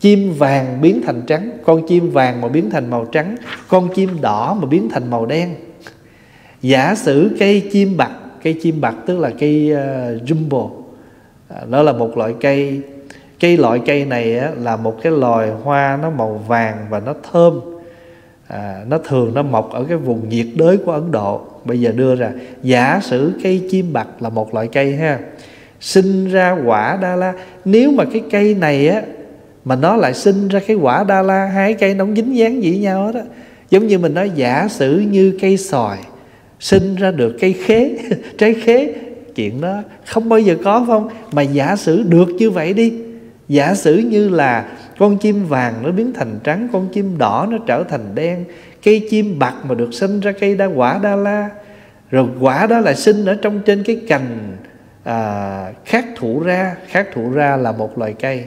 A: Chim vàng biến thành trắng con chim vàng mà biến thành màu trắng con chim đỏ mà biến thành màu đen. Giả sử cây chim bạc cây chim bạc tức là cây uh, jumbo à, nó là một loại cây. Cây loại cây này á, là một cái loài hoa nó màu vàng và nó thơm à, nó thường nó mọc ở cái vùng nhiệt đới của ấn độ. Bây giờ đưa ra giả sử cây chim bạc là một loại cây ha sinh ra quả đa la. Nếu mà cái cây này á mà nó lại sinh ra cái quả đa la hai cây nó dính dáng gì nhau đó giống như mình nói giả sử như cây sòi sinh ra được cây khế trái khế chuyện đó không bao giờ có không? Mà giả sử được như vậy đi. Giả sử như là con chim vàng nó biến thành trắng con chim đỏ nó trở thành đen. Cây chim bạc mà được sinh ra cây đa quả đa la. Rồi quả đó lại sinh ở trong trên cái cành à, khác thụ ra. Khác thụ ra là một loài cây.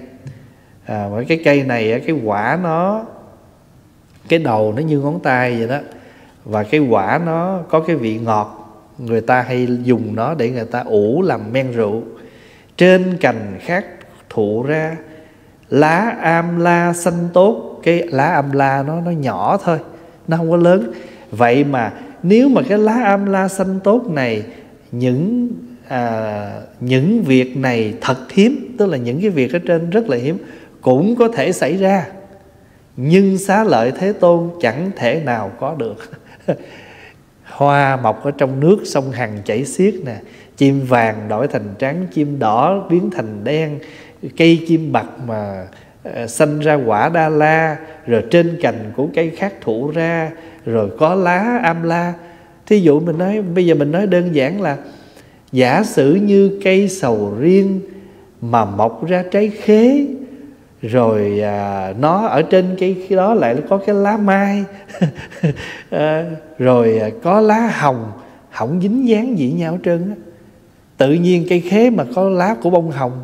A: À, và cái cây này cái quả nó cái đầu nó như ngón tay vậy đó. Và cái quả nó có cái vị ngọt người ta hay dùng nó để người ta ủ làm men rượu. Trên cành khác thụ ra lá am la xanh tốt cái lá am la nó nó nhỏ thôi nó không có lớn. Vậy mà nếu mà cái lá am la xanh tốt này những à, những việc này thật hiếm tức là những cái việc ở trên rất là hiếm cũng có thể xảy ra. Nhưng xá lợi thế tôn chẳng thể nào có được. Hoa mọc ở trong nước sông hằng chảy xiết nè chim vàng đổi thành trắng chim đỏ biến thành đen cây chim bạc mà ờ, sanh ra quả đa la rồi trên cành của cây khác thụ ra rồi có lá am la. Thí dụ mình nói bây giờ mình nói đơn giản là giả sử như cây sầu riêng mà mọc ra trái khế rồi à, nó ở trên cái khi đó lại có cái lá mai à, rồi à, có lá hồng không dính dáng gì nhau hết trơn á. Tự nhiên cây khế mà có lá của bông hồng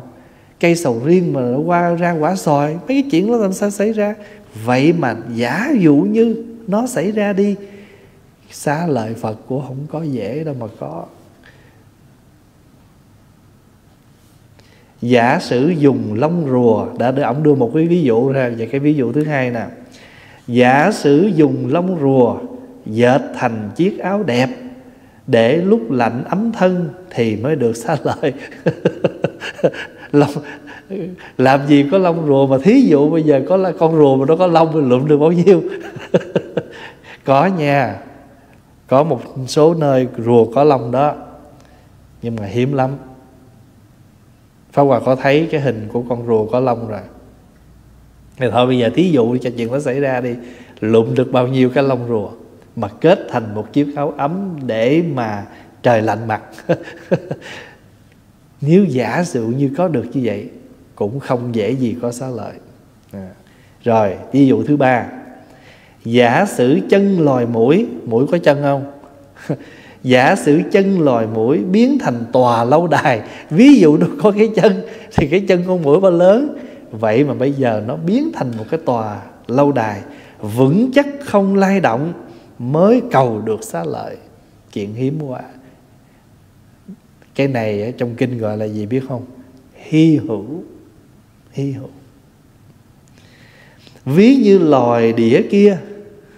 A: cây sầu riêng mà nó qua, ra quả sòi mấy cái chuyện đó làm sao xảy ra? Vậy mà giả dụ như nó xảy ra đi, xá lợi phật của không có dễ đâu mà có. Giả sử dùng lông rùa, đã đưa, ông đưa một cái ví dụ ra và cái ví dụ thứ hai nè. Giả sử dùng lông rùa, dệt thành chiếc áo đẹp, để lúc lạnh ấm thân thì mới được xá lợi. lông. Làm gì có lông rùa mà thí dụ bây giờ có là con rùa mà nó có lông thì lụm được bao nhiêu? Có nha. Có một số nơi rùa có lông đó, nhưng mà hiếm lắm. Pháp Hòa có thấy cái hình của con rùa có lông rồi. Thì thôi bây giờ thí dụ cho chuyện nó xảy ra đi lụm được bao nhiêu cái lông rùa mà kết thành một chiếc áo ấm để mà trời lạnh mặt. nếu giả sử như có được như vậy, cũng không dễ gì có xá lợi. À. rồi, ví dụ thứ ba. Giả sử chân lòi mũi mũi có chân không? Giả sử chân lòi mũi biến thành tòa lâu đài, ví dụ nó có cái chân, thì cái chân con mũi bao lớn? Vậy mà bây giờ nó biến thành một cái tòa lâu đài, vững chắc không lay động, mới cầu được xá lợi. Chuyện hiếm quá cái này ở trong kinh gọi là gì biết không? Hy hữu. Hy hữu. Ví như loài đĩa kia.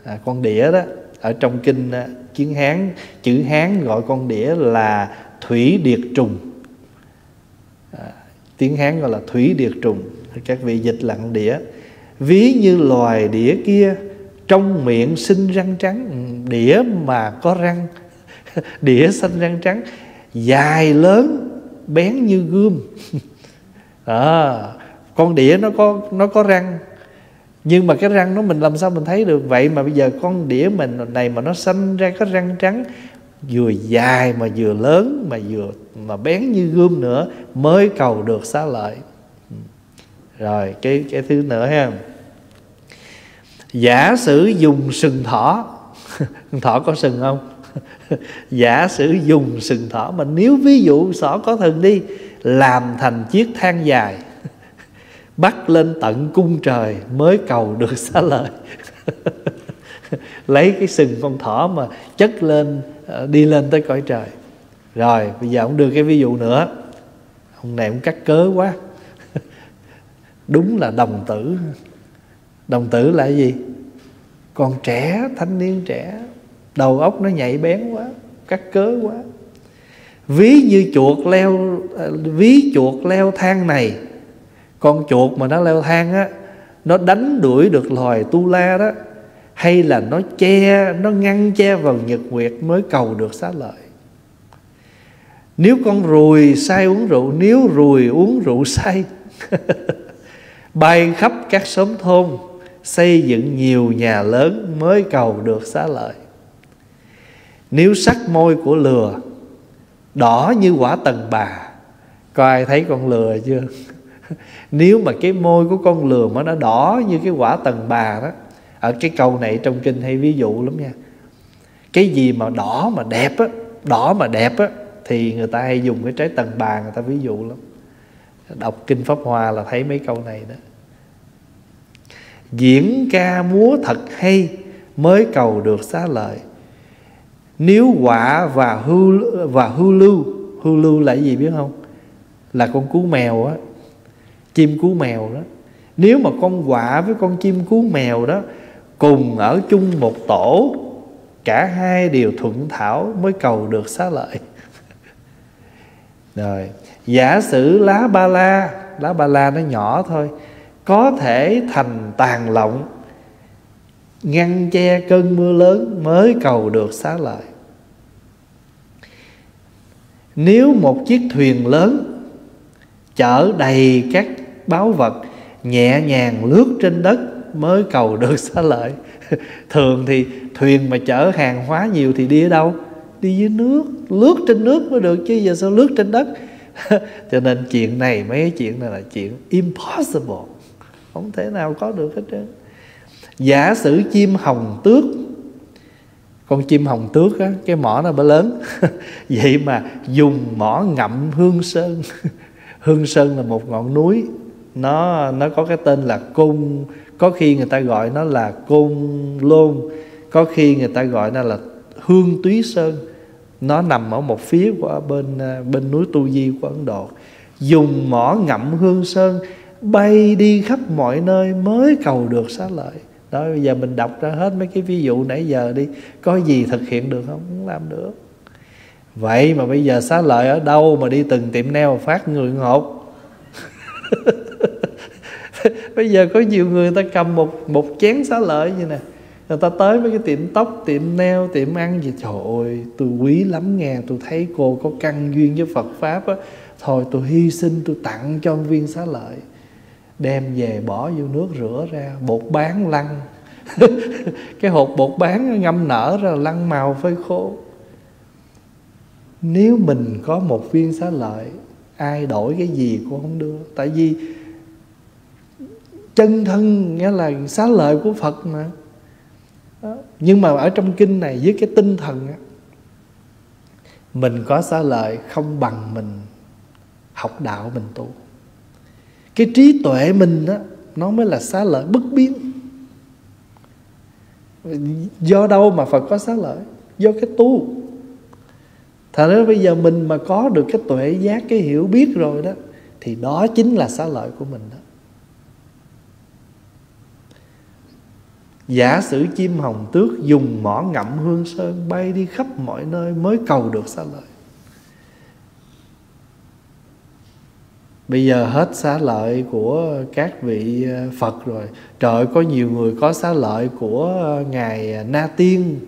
A: À, con đĩa đó ở trong kinh à, hán chữ hán gọi con đĩa là thủy điệt trùng. À, tiếng hán gọi là thủy điệt trùng. Các vị dịch là con đĩa. Ví như loài đĩa kia trong miệng sinh răng trắng đĩa mà có răng đĩa xanh răng trắng dài lớn bén như gươm. À, con đĩa nó có nó có răng. Nhưng mà cái răng nó mình làm sao mình thấy được? Vậy mà bây giờ con đĩa mình này mà nó xanh ra có răng trắng vừa dài mà vừa lớn mà vừa mà bén như gươm nữa mới cầu được xá lợi. Rồi cái cái thứ nữa ha. Giả sử dùng sừng thỏ. Thỏ có sừng không? giả sử dùng sừng thỏ mà nếu ví dụ sỏ có thần đi, làm thành chiếc thang dài, bắt lên tận cung trời mới cầu được xá lợi. Lấy cái sừng con thỏ mà chất lên ờ, đi lên tới cõi trời. Rồi, bây giờ ông đưa cái ví dụ nữa. Ông này ông cắt cớ quá. Đúng là đồng tử. Đồng tử là gì? Còn trẻ, thanh niên trẻ đầu óc nó nhạy bén quá, cắt cớ quá. Ví như chuột leo à, ví chuột leo thang này, con chuột mà nó leo thang á, nó đánh đuổi được loài tu la đó, hay là nó che, nó ngăn che vào nhật nguyệt mới cầu được xá lợi. Nếu con ruồi say uống rượu, nếu ruồi uống rượu say, bay khắp các xóm thôn, xây dựng nhiều nhà lớn mới cầu được xá lợi nếu sắc môi của lừa đỏ như quả tần bà, có ai thấy con lừa chưa? Nếu mà cái môi của con lừa mà nó đỏ như cái quả tần bà đó, ở cái câu này trong kinh hay ví dụ lắm nha. Cái gì mà đỏ mà đẹp á, đỏ mà đẹp á, thì người ta hay dùng cái trái tần bà người ta ví dụ lắm. Đọc kinh pháp hòa là thấy mấy câu này đó. Diễn ca múa thật hay mới cầu được xá lợi nếu quả và hư và hư lưu hư lưu là gì biết không? Là con cú mèo á, chim cú mèo đó. Nếu mà con quả với con chim cú mèo đó cùng ở chung một tổ, cả hai đều thuận thảo mới cầu được xá lợi. Rồi, giả sử lá ba la, lá ba la nó nhỏ thôi, có thể thành tàn lộng ngăn che cơn mưa lớn mới cầu được xá lợi nếu một chiếc thuyền lớn chở đầy các báu vật, nhẹ nhàng lướt trên đất mới cầu được xá lợi, thường thì thuyền mà chở hàng hóa nhiều thì đi ở đâu? Đi dưới nước, lướt trên nước mới được chứ giờ sao lướt trên đất? Cho nên chuyện này, mấy cái chuyện này là chuyện impossible, không thể nào có được hết trơn. Giả sử chim hồng tước con chim hồng tước á, cái mỏ nó bỡ lớn. Vậy mà dùng mỏ ngậm hương sơn. Hương sơn là một ngọn núi. Nó nó có cái tên là côn có khi người ta gọi nó là côn lôn. Có khi người ta gọi nó là hương túy sơn. Nó nằm ở một phía của bên à, bên núi tu di của ấn độ. Dùng mỏ ngậm hương sơn bay đi khắp mọi nơi mới cầu được xá lợi đó, bây giờ mình đọc ra hết mấy cái ví dụ nãy giờ đi, có gì thực hiện được không? Không làm được. Vậy mà bây giờ xá lợi ở đâu mà đi từng tiệm neo phát người ngột bây giờ có nhiều người ta cầm một một chén xá lợi như nè. Người ta tới mấy cái tiệm tóc, tiệm neo tiệm ăn gì, trời ơi, tôi quý lắm nghe, tôi thấy cô có căn duyên với phật pháp á. Thôi, tôi hy sinh, tôi tặng cho viên xá lợi đem về bỏ vô nước rửa ra, bột bán lăn cái hột bột bán ngâm nở ra lăn màu phơi khô. Nếu mình có một viên xá lợi, ai đổi cái gì cũng không đưa. Tại vì chân thân, nghĩa là xá lợi của phật mà. Đó. nhưng mà ở trong kinh này, với cái tinh thần á, mình có xá lợi không bằng mình, học đạo mình tu cái trí tuệ mình đó nó mới là xá lợi, bất biến. Do đâu mà phật có xá lợi? Do cái tu. Thật ra bây giờ mình mà có được cái tuệ giác, Cái hiểu biết rồi đó, Thì đó chính là xá lợi của mình đó. Giả sử chim hồng tước Dùng mỏ ngậm hương sơn Bay đi khắp mọi nơi mới cầu được xá lợi. Bây giờ hết xá lợi của các vị ờ, Phật rồi. Trời có nhiều người có xá lợi của ờ, Ngài Na Tiên.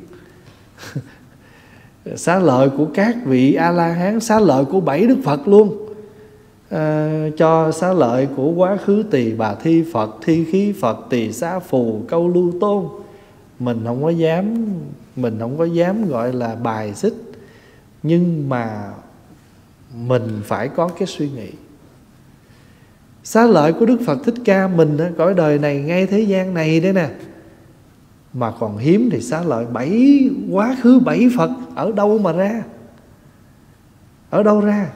A: Xá lợi của các vị a la hán xá lợi của bảy đức phật luôn. À, cho xá lợi của quá khứ tỳ bà thi phật thi khí phật tỳ xá phù câu lưu tôn. Mình không có dám mình không có dám gọi là bài xích. Nhưng mà mình phải có cái suy nghĩ xá lợi của đức phật thích ca mình đó cõi đời này ngay thế gian này đấy nè. Mà còn hiếm thì xá lợi bảy, quá khứ bảy phật ở đâu mà ra? Ở đâu ra?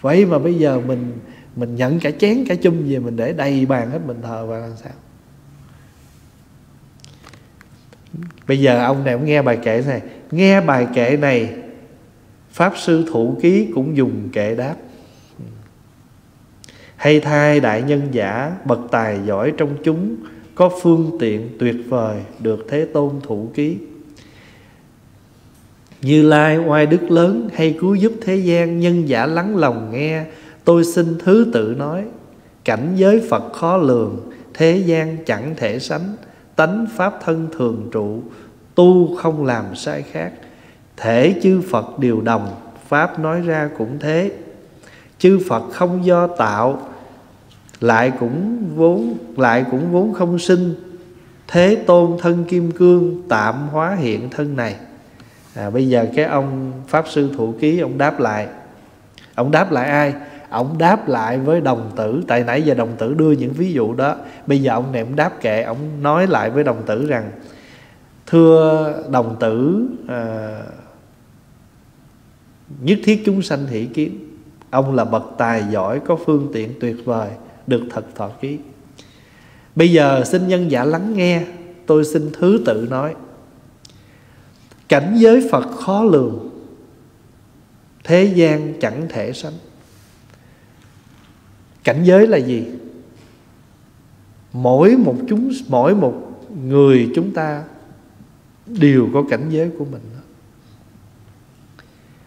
A: Vậy mà bây giờ mình mình nhận cả chén cả chung về mình để đầy bàn hết, mình thờ và làm sao? Bây giờ ông này ông nghe bài kệ này, nghe bài kệ này, pháp sư thủ ký cũng dùng kệ đáp hay thay đại nhân giả bậc tài giỏi trong chúng, có phương tiện tuyệt vời được thế tôn thủ ký. Như lai oai đức lớn hay cứu giúp thế gian nhân giả lắng lòng nghe, tôi xin thứ tự nói. Cảnh giới phật khó lường, thế gian chẳng thể sánh. Tánh pháp thân thường trụ, tu không làm sai khác. Thể chư phật đều đồng, pháp nói ra cũng thế. Chư phật không do tạo lại cũng vốn lại cũng vốn không sinh. Thế tôn thân kim cương tạm hóa hiện thân này. À, bây giờ cái ông pháp sư thụ ký ông đáp lại. Ông đáp lại ai? Ông đáp lại với đồng tử. Tại nãy giờ đồng tử đưa những ví dụ đó. Bây giờ ông này ông đáp kệ ông nói lại với đồng tử rằng thưa đồng tử à, nhất thiết chúng sanh hỷ kiến. Ông là bậc tài giỏi có phương tiện tuyệt vời được thật thọ ký. Bây giờ xin nhân giả lắng nghe, tôi xin thứ tự nói. Cảnh giới phật khó lường, thế gian chẳng thể sánh. Cảnh giới là gì? Mỗi một chúng, mỗi một người chúng ta đều có cảnh giới của mình.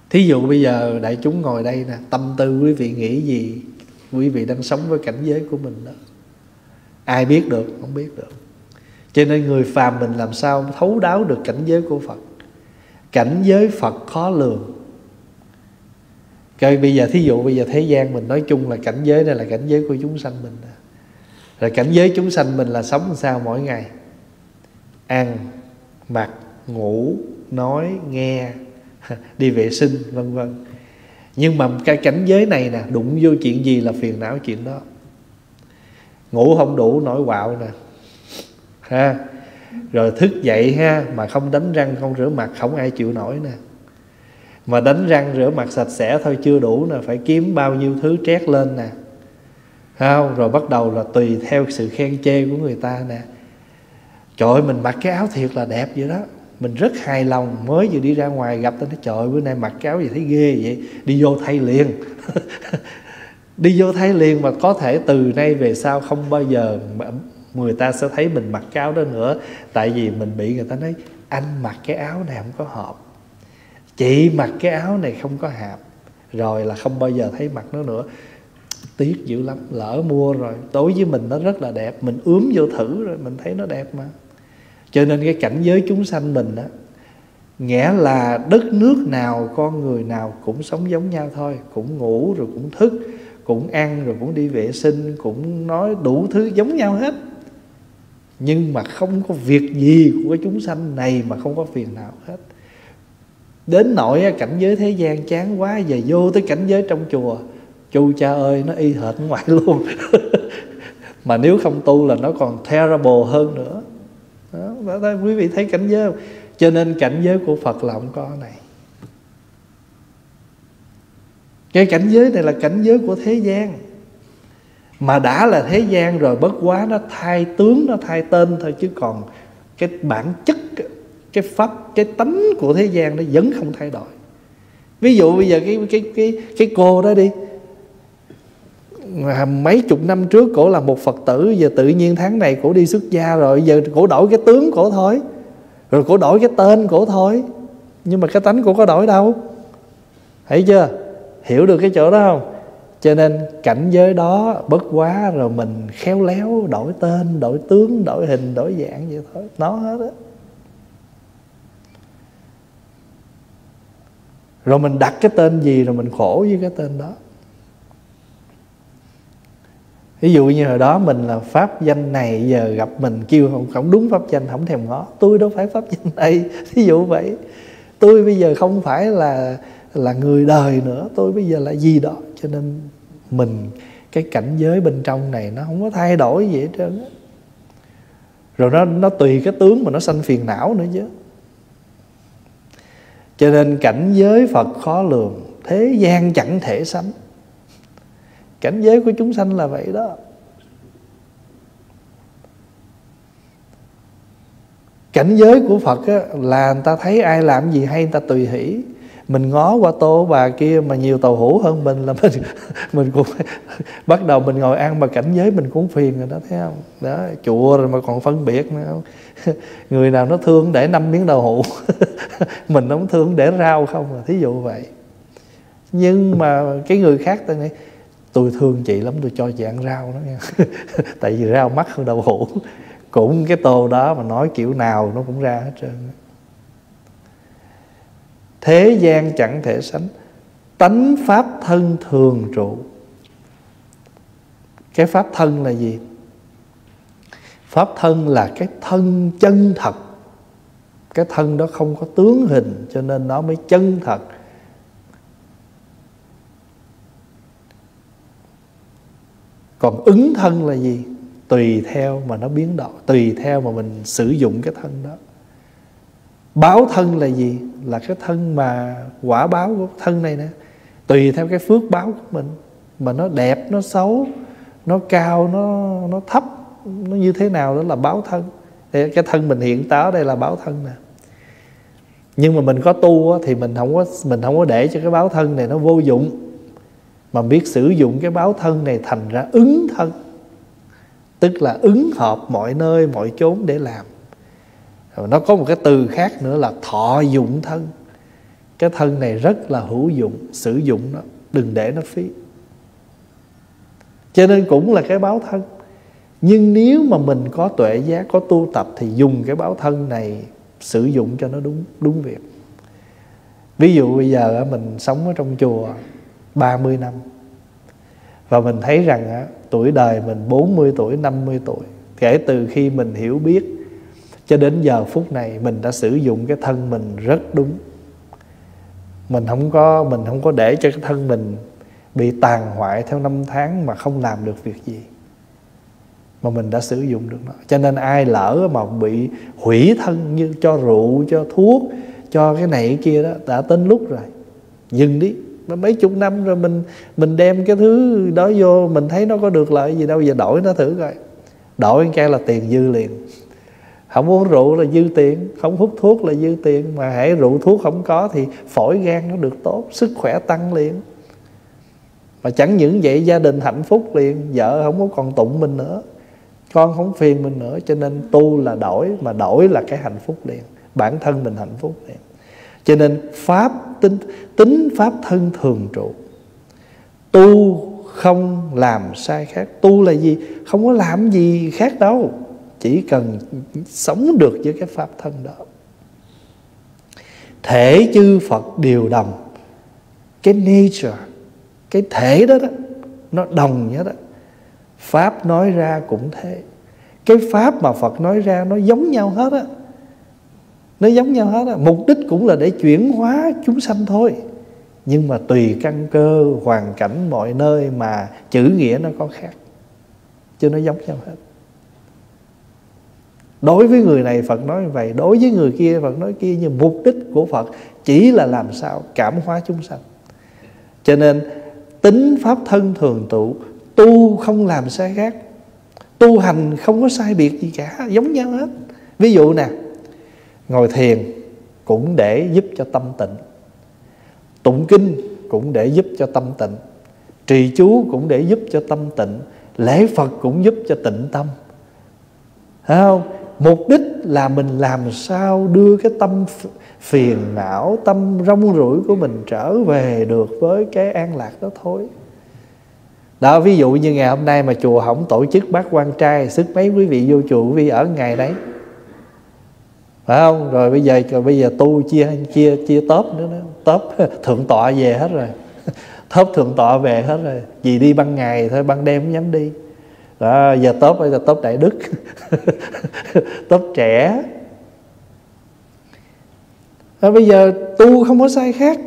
A: Thí dụ bây giờ đại chúng ngồi đây nè, tâm tư quý vị nghĩ gì? Quý vị đang sống với cảnh giới của mình đó. Ai biết được không biết được. Cho nên người phàm mình làm sao thấu đáo được cảnh giới của phật? Cảnh giới phật khó lường. Coi bây giờ thí dụ bây giờ thế gian mình nói chung là cảnh giới này là cảnh giới của chúng sanh mình Rồi cảnh giới chúng sanh mình là sống làm sao mỗi ngày? Ăn, mặc, ngủ, nói, nghe, đi vệ sinh vân vân nhưng mà cái cảnh giới này nè, đụng vô chuyện gì là phiền não chuyện đó. Ngủ không đủ, nổi quạo nè. Ha, rồi thức dậy ha, mà không đánh răng, không rửa mặt, không ai chịu nổi nè. Mà đánh răng, rửa mặt sạch sẽ thôi, chưa đủ nè, phải kiếm bao nhiêu thứ trét lên nè. Không rồi bắt đầu là tùy theo sự khen chê của người ta nè. Trời ơi, mình mặc cái áo thiệt là đẹp vậy đó mình rất hài lòng mới vừa đi ra ngoài gặp tao nói trời bữa nay mặc cái áo gì thấy ghê vậy? Đi vô thay liền. Đi vô thay liền mà có thể từ nay về sau không bao giờ mà người ta sẽ thấy mình mặc cái áo đó nữa. Tại vì mình bị người ta nói, anh mặc cái áo này không có hợp. Chị mặc cái áo này không có hợp. Rồi là không bao giờ thấy mặc nó nữa. Tiếc dữ lắm, lỡ mua rồi. Đối với mình nó rất là đẹp. Mình ướm vô thử rồi, mình thấy nó đẹp mà cho nên cái cảnh giới chúng sanh mình đó nghĩa là đất nước nào, con người nào cũng sống giống nhau thôi. Cũng ngủ rồi cũng thức, cũng ăn rồi cũng đi vệ sinh, cũng nói đủ thứ giống nhau hết. Nhưng mà không có việc gì của chúng sanh này mà không có phiền não hết. Đến nỗi cảnh giới thế gian chán quá giờ vô tới cảnh giới trong chùa, chu cha ơi, nó y hệt ngoài luôn. Mà nếu không tu là nó còn terrible hơn nữa đó, đó, quý vị thấy cảnh giới không? Cho nên cảnh giới của phật là không có này. Cái cảnh giới này là cảnh giới của thế gian. Mà đã là thế gian rồi bất quá nó thay tướng nó thay tên thôi chứ còn cái bản chất cái pháp cái tánh của thế gian nó vẫn không thay đổi. Ví dụ bây giờ cái cái cái cái cô đó đi mấy chục năm trước cổ là một phật tử, giờ tự nhiên tháng này cổ đi xuất gia rồi, giờ cổ đổi cái tướng cổ thôi. Rồi cổ đổi cái tên cổ thôi. Nhưng mà cái tánh cổ có đổi đâu. Thấy chưa? Hiểu được cái chỗ đó không? Cho nên cảnh giới đó bất quá rồi mình khéo léo đổi tên, đổi tướng, đổi hình, đổi dạng vậy thôi. Nó hết á. Rồi mình đặt cái tên gì rồi mình khổ với cái tên đó ví dụ như hồi đó mình là pháp danh này giờ gặp mình kêu không, không đúng pháp danh không thèm ngó. Tôi đâu phải pháp danh này ví dụ vậy. Tôi bây giờ không phải là là người đời nữa tôi bây giờ là gì đó. Cho nên mình cái cảnh giới bên trong này nó không có thay đổi gì hết trơn á. Rồi nó nó tùy cái tướng mà nó sanh phiền não nữa chứ. Cho nên cảnh giới phật khó lường thế gian chẳng thể sánh cảnh giới của chúng sanh là vậy đó. Cảnh giới của phật á, là người ta thấy ai làm gì hay người ta tùy hỷ. Mình ngó qua tô bà kia mà nhiều tàu hủ hơn mình là mình mình cũng bắt đầu mình ngồi ăn mà cảnh giới mình cũng phiền rồi đó thấy không? Đó chùa rồi mà còn phân biệt nữa không? Người nào nó thương để năm miếng đậu hũ mình không thương để rau không à, thí dụ vậy. Nhưng mà cái người khác ta nghĩ tôi thương chị lắm, tôi cho chị ăn rau đó nha. Tại vì rau mắc hơn đậu hũ. Cũng cái tô đó mà nói kiểu nào nó cũng ra hết trơn thế gian chẳng thể sánh. Tánh pháp thân thường trụ. Cái pháp thân là gì? Pháp thân là cái thân chân thật. Cái thân đó không có tướng hình cho nên nó mới chân thật. Còn ứng thân là gì? Tùy theo mà nó biến đổi, tùy theo mà mình sử dụng cái thân đó. Báo thân là gì? Là cái thân mà quả báo của thân này nè. Tùy theo cái phước báo của mình, mà nó đẹp, nó xấu, nó cao, nó nó thấp, nó như thế nào đó là báo thân. Thì cái thân mình hiện táo đây là báo thân nè. Nhưng mà mình có tu thì mình không có, mình không có để cho cái báo thân này nó vô dụng mà biết sử dụng cái báo thân này thành ra ứng thân. Tức là ứng hợp mọi nơi, mọi chốn để làm. Rồi nó có một cái từ khác nữa là thọ dụng thân. Cái thân này rất là hữu dụng, sử dụng nó, đừng để nó phí. Cho nên cũng là cái báo thân. Nhưng nếu mà mình có tuệ giác, có tu tập thì dùng cái báo thân này sử dụng cho nó đúng đúng việc. Ví dụ bây giờ mình sống ở trong chùa 30 năm. Và mình thấy rằng tuổi đời mình 40 tuổi 50 tuổi, kể từ khi mình hiểu biết, cho đến giờ phút này mình đã sử dụng cái thân mình rất đúng. Mình không có, mình không có để cho cái thân mình bị tàn hoại theo năm tháng mà không làm được việc gì, mà mình đã sử dụng được nó. Cho nên ai lỡ mà bị hủy thân như cho rượu, cho thuốc, cho cái này cái kia đó, đã tính lúc rồi, dừng đi mấy chục năm rồi mình mình đem cái thứ đó vô, mình thấy nó có được lợi gì đâu, giờ đổi nó thử coi. Đổi cái là tiền dư liền. Không uống rượu là dư tiền, không hút thuốc là dư tiền, mà hãy rượu thuốc không có thì phổi gan nó được tốt, sức khỏe tăng liền. Mà chẳng những vậy, gia đình hạnh phúc liền, vợ không có còn tụng mình nữa, con không phiền mình nữa, cho nên tu là đổi, mà đổi là cái hạnh phúc liền. Bản thân mình hạnh phúc liền. Cho nên pháp tính tính pháp thân thường trụ. Tu không làm sai khác. Tu là gì? Không có làm gì khác đâu. Chỉ cần sống được với cái pháp thân đó. Thể chư phật đều đồng. Cái nature, cái thể đó đó, nó đồng nhá đó. Pháp nói ra cũng thế. Cái pháp mà phật nói ra nó giống nhau hết á nó giống nhau hết á. Mục đích cũng là để chuyển hóa chúng sanh thôi. Nhưng mà tùy căn cơ, hoàn cảnh, mọi nơi mà chữ nghĩa nó có khác. Chứ nó giống nhau hết. Đối với người này phật nói vậy, đối với người kia phật nói kia, nhưng mục đích của phật chỉ là làm sao cảm hóa chúng sanh. Cho nên, tính pháp thân thường tụ tu không làm sai khác. Tu hành không có sai biệt gì cả, giống nhau hết. Ví dụ nè ngồi thiền cũng để giúp cho tâm tịnh. Tụng kinh cũng để giúp cho tâm tịnh. Trì chú cũng để giúp cho tâm tịnh. Lễ phật cũng giúp cho tịnh tâm. Thấy không? Mục đích là mình làm sao đưa cái tâm phiền não, tâm rong rủi của mình trở về được với cái an lạc đó thôi. Đó, ví dụ như ngày hôm nay mà chùa không tổ chức bác quan trai sức mấy quý vị vô chùa quý vị ở ngày đấy phải không rồi bây giờ rồi bây giờ tu chia chia chia tớp nữa đó. Tốp thượng tọa về hết rồi. Tớp thượng tọa về hết rồi. Vì đi ban ngày thôi ban đêm không dám đi. Đó, giờ tớp bây giờ tớp đại đức. Tớp trẻ. À, bây giờ tu không có sai khác.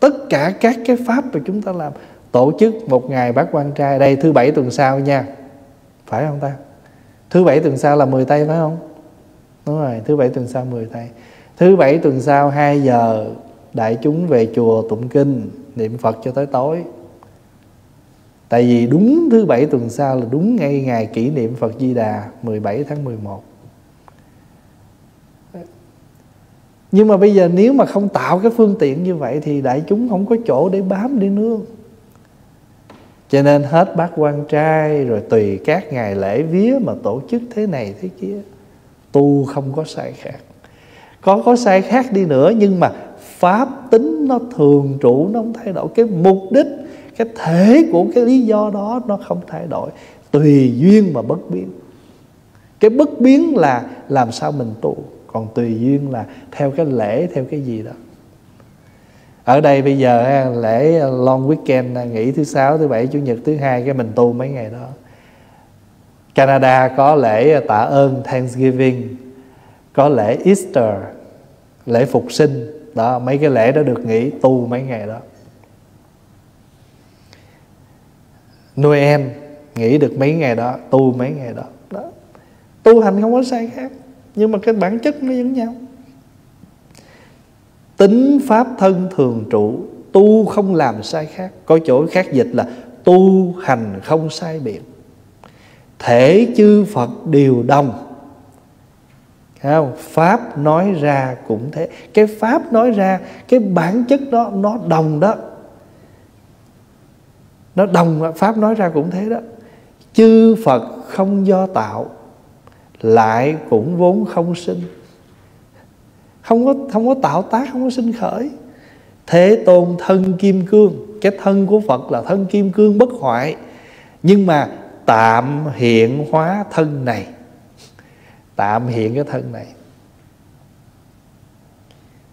A: Tất cả các cái pháp mà chúng ta làm tổ chức một ngày bác quan trai đây thứ bảy tuần sau nha. Phải không ta? Thứ bảy tuần sau là 10 tây phải không? Đúng rồi, thứ bảy tuần sau 10 thầy thứ bảy tuần sau 2 giờ, đại chúng về chùa tụng kinh, niệm phật cho tới tối. Tại vì đúng thứ bảy tuần sau là đúng ngay ngày kỷ niệm phật di đà 17 tháng 11 nhưng mà bây giờ nếu mà không tạo cái phương tiện như vậy thì đại chúng không có chỗ để bám để nương. Cho nên hết bác quan trai, rồi tùy các ngày lễ vía mà tổ chức thế này thế kia tu không có sai khác. Có có sai khác đi nữa, nhưng mà pháp tính nó thường trụ, nó không thay đổi. Cái mục đích, cái thể của cái lý do đó, nó không thay đổi. Tùy duyên mà bất biến. Cái bất biến là làm sao mình tu, còn tùy duyên là theo cái lễ, theo cái gì đó. Ở đây bây giờ lễ long weekend à, nghỉ thứ sáu, thứ bảy, chủ nhật, thứ hai, cái mình tu mấy ngày đó. Canada có lễ tạ ơn Thanksgiving, có lễ Easter, lễ phục sinh. Đó, mấy cái lễ đó được nghỉ tu mấy ngày đó. Noel nghỉ được mấy ngày đó, tu mấy ngày đó. Đó. Tu hành không có sai khác, nhưng mà cái bản chất nó giống nhau. Tính pháp thân thường trụ, tu không làm sai khác. Có chỗ khác dịch là tu hành không sai biệt thể chư phật đều đồng. Không? pháp nói ra cũng thế. Cái pháp nói ra, cái bản chất đó, nó đồng đó. Nó đồng pháp nói ra cũng thế đó. Chư phật không do tạo, lại cũng vốn không sinh. Không có không có tạo tác, không có sinh khởi. Thế tôn thân kim cương, cái thân của phật là thân kim cương bất hoại. Nhưng mà tạm hiện hóa thân này. Tạm hiện cái thân này.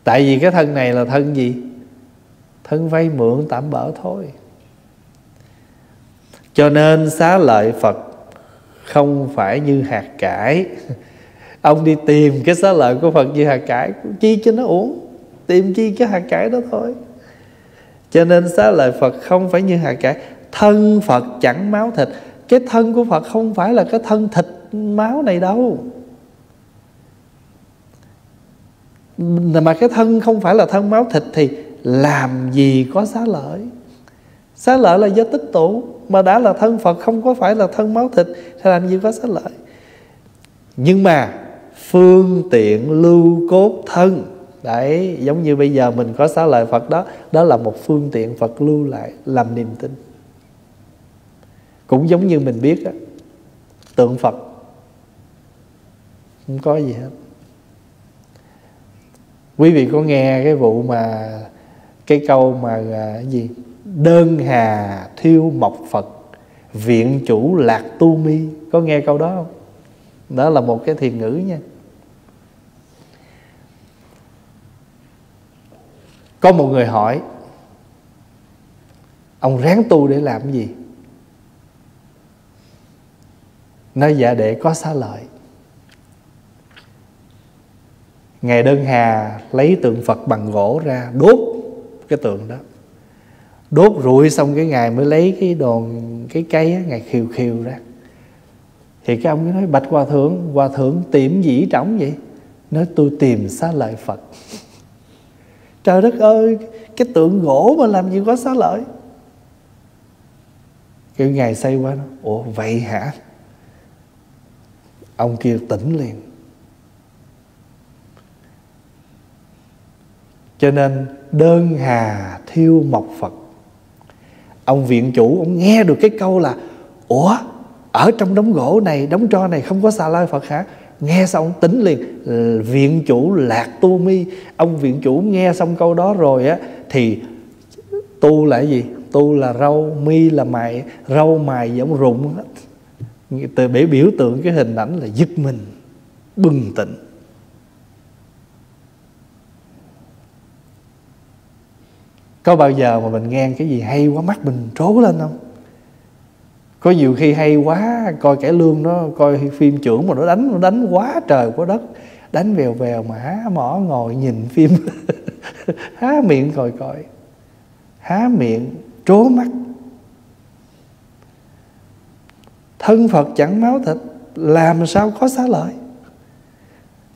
A: Tại vì cái thân này là thân gì? Thân vay mượn tạm bỡ thôi. Cho nên xá lợi phật không phải như hạt cải. Ông đi tìm cái xá lợi của phật như hạt cải, chi cho nó uống tìm chi cái hạt cải đó thôi. Cho nên xá lợi phật không phải như hạt cải. Thân phật chẳng máu thịt cái thân của phật không phải là cái thân thịt máu này đâu. Mà cái thân không phải là thân máu thịt thì làm gì có xá lợi? Xá lợi là do tích tụ, mà đã là thân phật không có phải là thân máu thịt thì làm gì có xá lợi? Nhưng mà phương tiện lưu cốt thân, đấy, giống như bây giờ mình có xá lợi phật đó đó là một phương tiện phật lưu lại làm niềm tin cũng giống như mình biết đó, tượng phật không có gì hết. Quý vị có nghe cái vụ mà cái câu mà à, cái gì? Đơn hà thiêu mộc phật viện chủ lạc tu mi. Có nghe câu đó không? Đó là một cái thiền ngữ nha. Có một người hỏi ông ráng tu để làm cái gì? Nơi dạ để có xá lợi. Ngài Đơn Hà lấy tượng Phật bằng gỗ ra đốt cái tượng đó. Đốt rụi xong cái Ngài mới lấy cái đòn cái cây á, Ngài khiều khiều ra. Thì cái ông ấy nói Bạch Hòa Thượng Hòa Thượng tìm gì trống vậy? Nói tôi tìm xá lợi Phật. Trời đất ơi Cái tượng gỗ mà làm gì có xá lợi? Cái Ngài xây qua nó Ủa vậy hả? Ông kia tỉnh liền. Cho nên đơn hà thiêu mộc phật. Ông viện chủ, ông nghe được cái câu là, ủa, ở trong đống gỗ này, đống tro này không có xà lai phật hả? Nghe xong ông tính liền, viện chủ lạc tu mi. Ông viện chủ nghe xong câu đó rồi á, thì tu là gì? Tu là râu mi là mày râu mày giống rụng hết từ để biểu tượng cái hình ảnh là giật mình, bừng tỉnh. Có bao giờ mà mình nghe cái gì hay quá, mắt mình trố lên không? Có nhiều khi hay quá, coi kẻ lương nó coi phim trưởng mà nó đánh nó đánh quá trời quá đất. Đánh vèo vèo mà há mỏ ngồi nhìn phim. Há miệng coi coi. Há miệng trố mắt. Thân phật chẳng máu thịt, làm sao có xá lợi?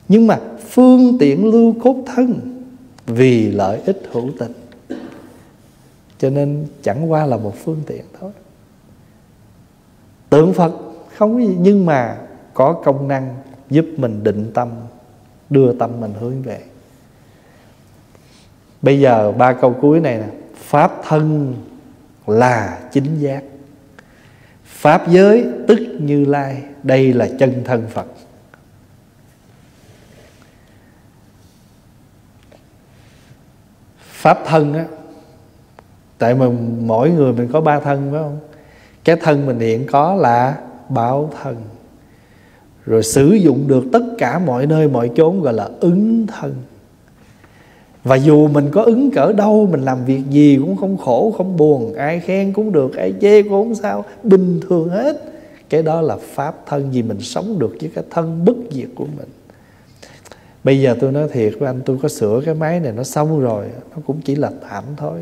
A: Nhưng mà phương tiện lưu cốt thân vì lợi ích hữu tình. Cho nên chẳng qua là một phương tiện thôi. Tượng phật không có gì, nhưng mà có công năng giúp mình định tâm, đưa tâm mình hướng về. Bây giờ ba câu cuối này nè. Pháp thân là chính giác pháp giới tức như lai, đây là chân thân phật. Pháp thân á, tại mà mỗi người mình có ba thân phải không? Cái thân mình hiện có là Báo thân. Rồi sử dụng được tất cả mọi nơi, mọi chốn gọi là ứng thân và dù mình có ứng cỡ đâu, Mình làm việc gì cũng không khổ, không buồn. Ai khen cũng được, Ai chê cũng không sao. Bình thường hết. Cái đó là pháp thân vì mình sống được với cái thân bất diệt của mình. Bây giờ tôi nói thiệt với anh, Tôi có sửa cái máy này nó xong rồi, Nó cũng chỉ là tạm thôi.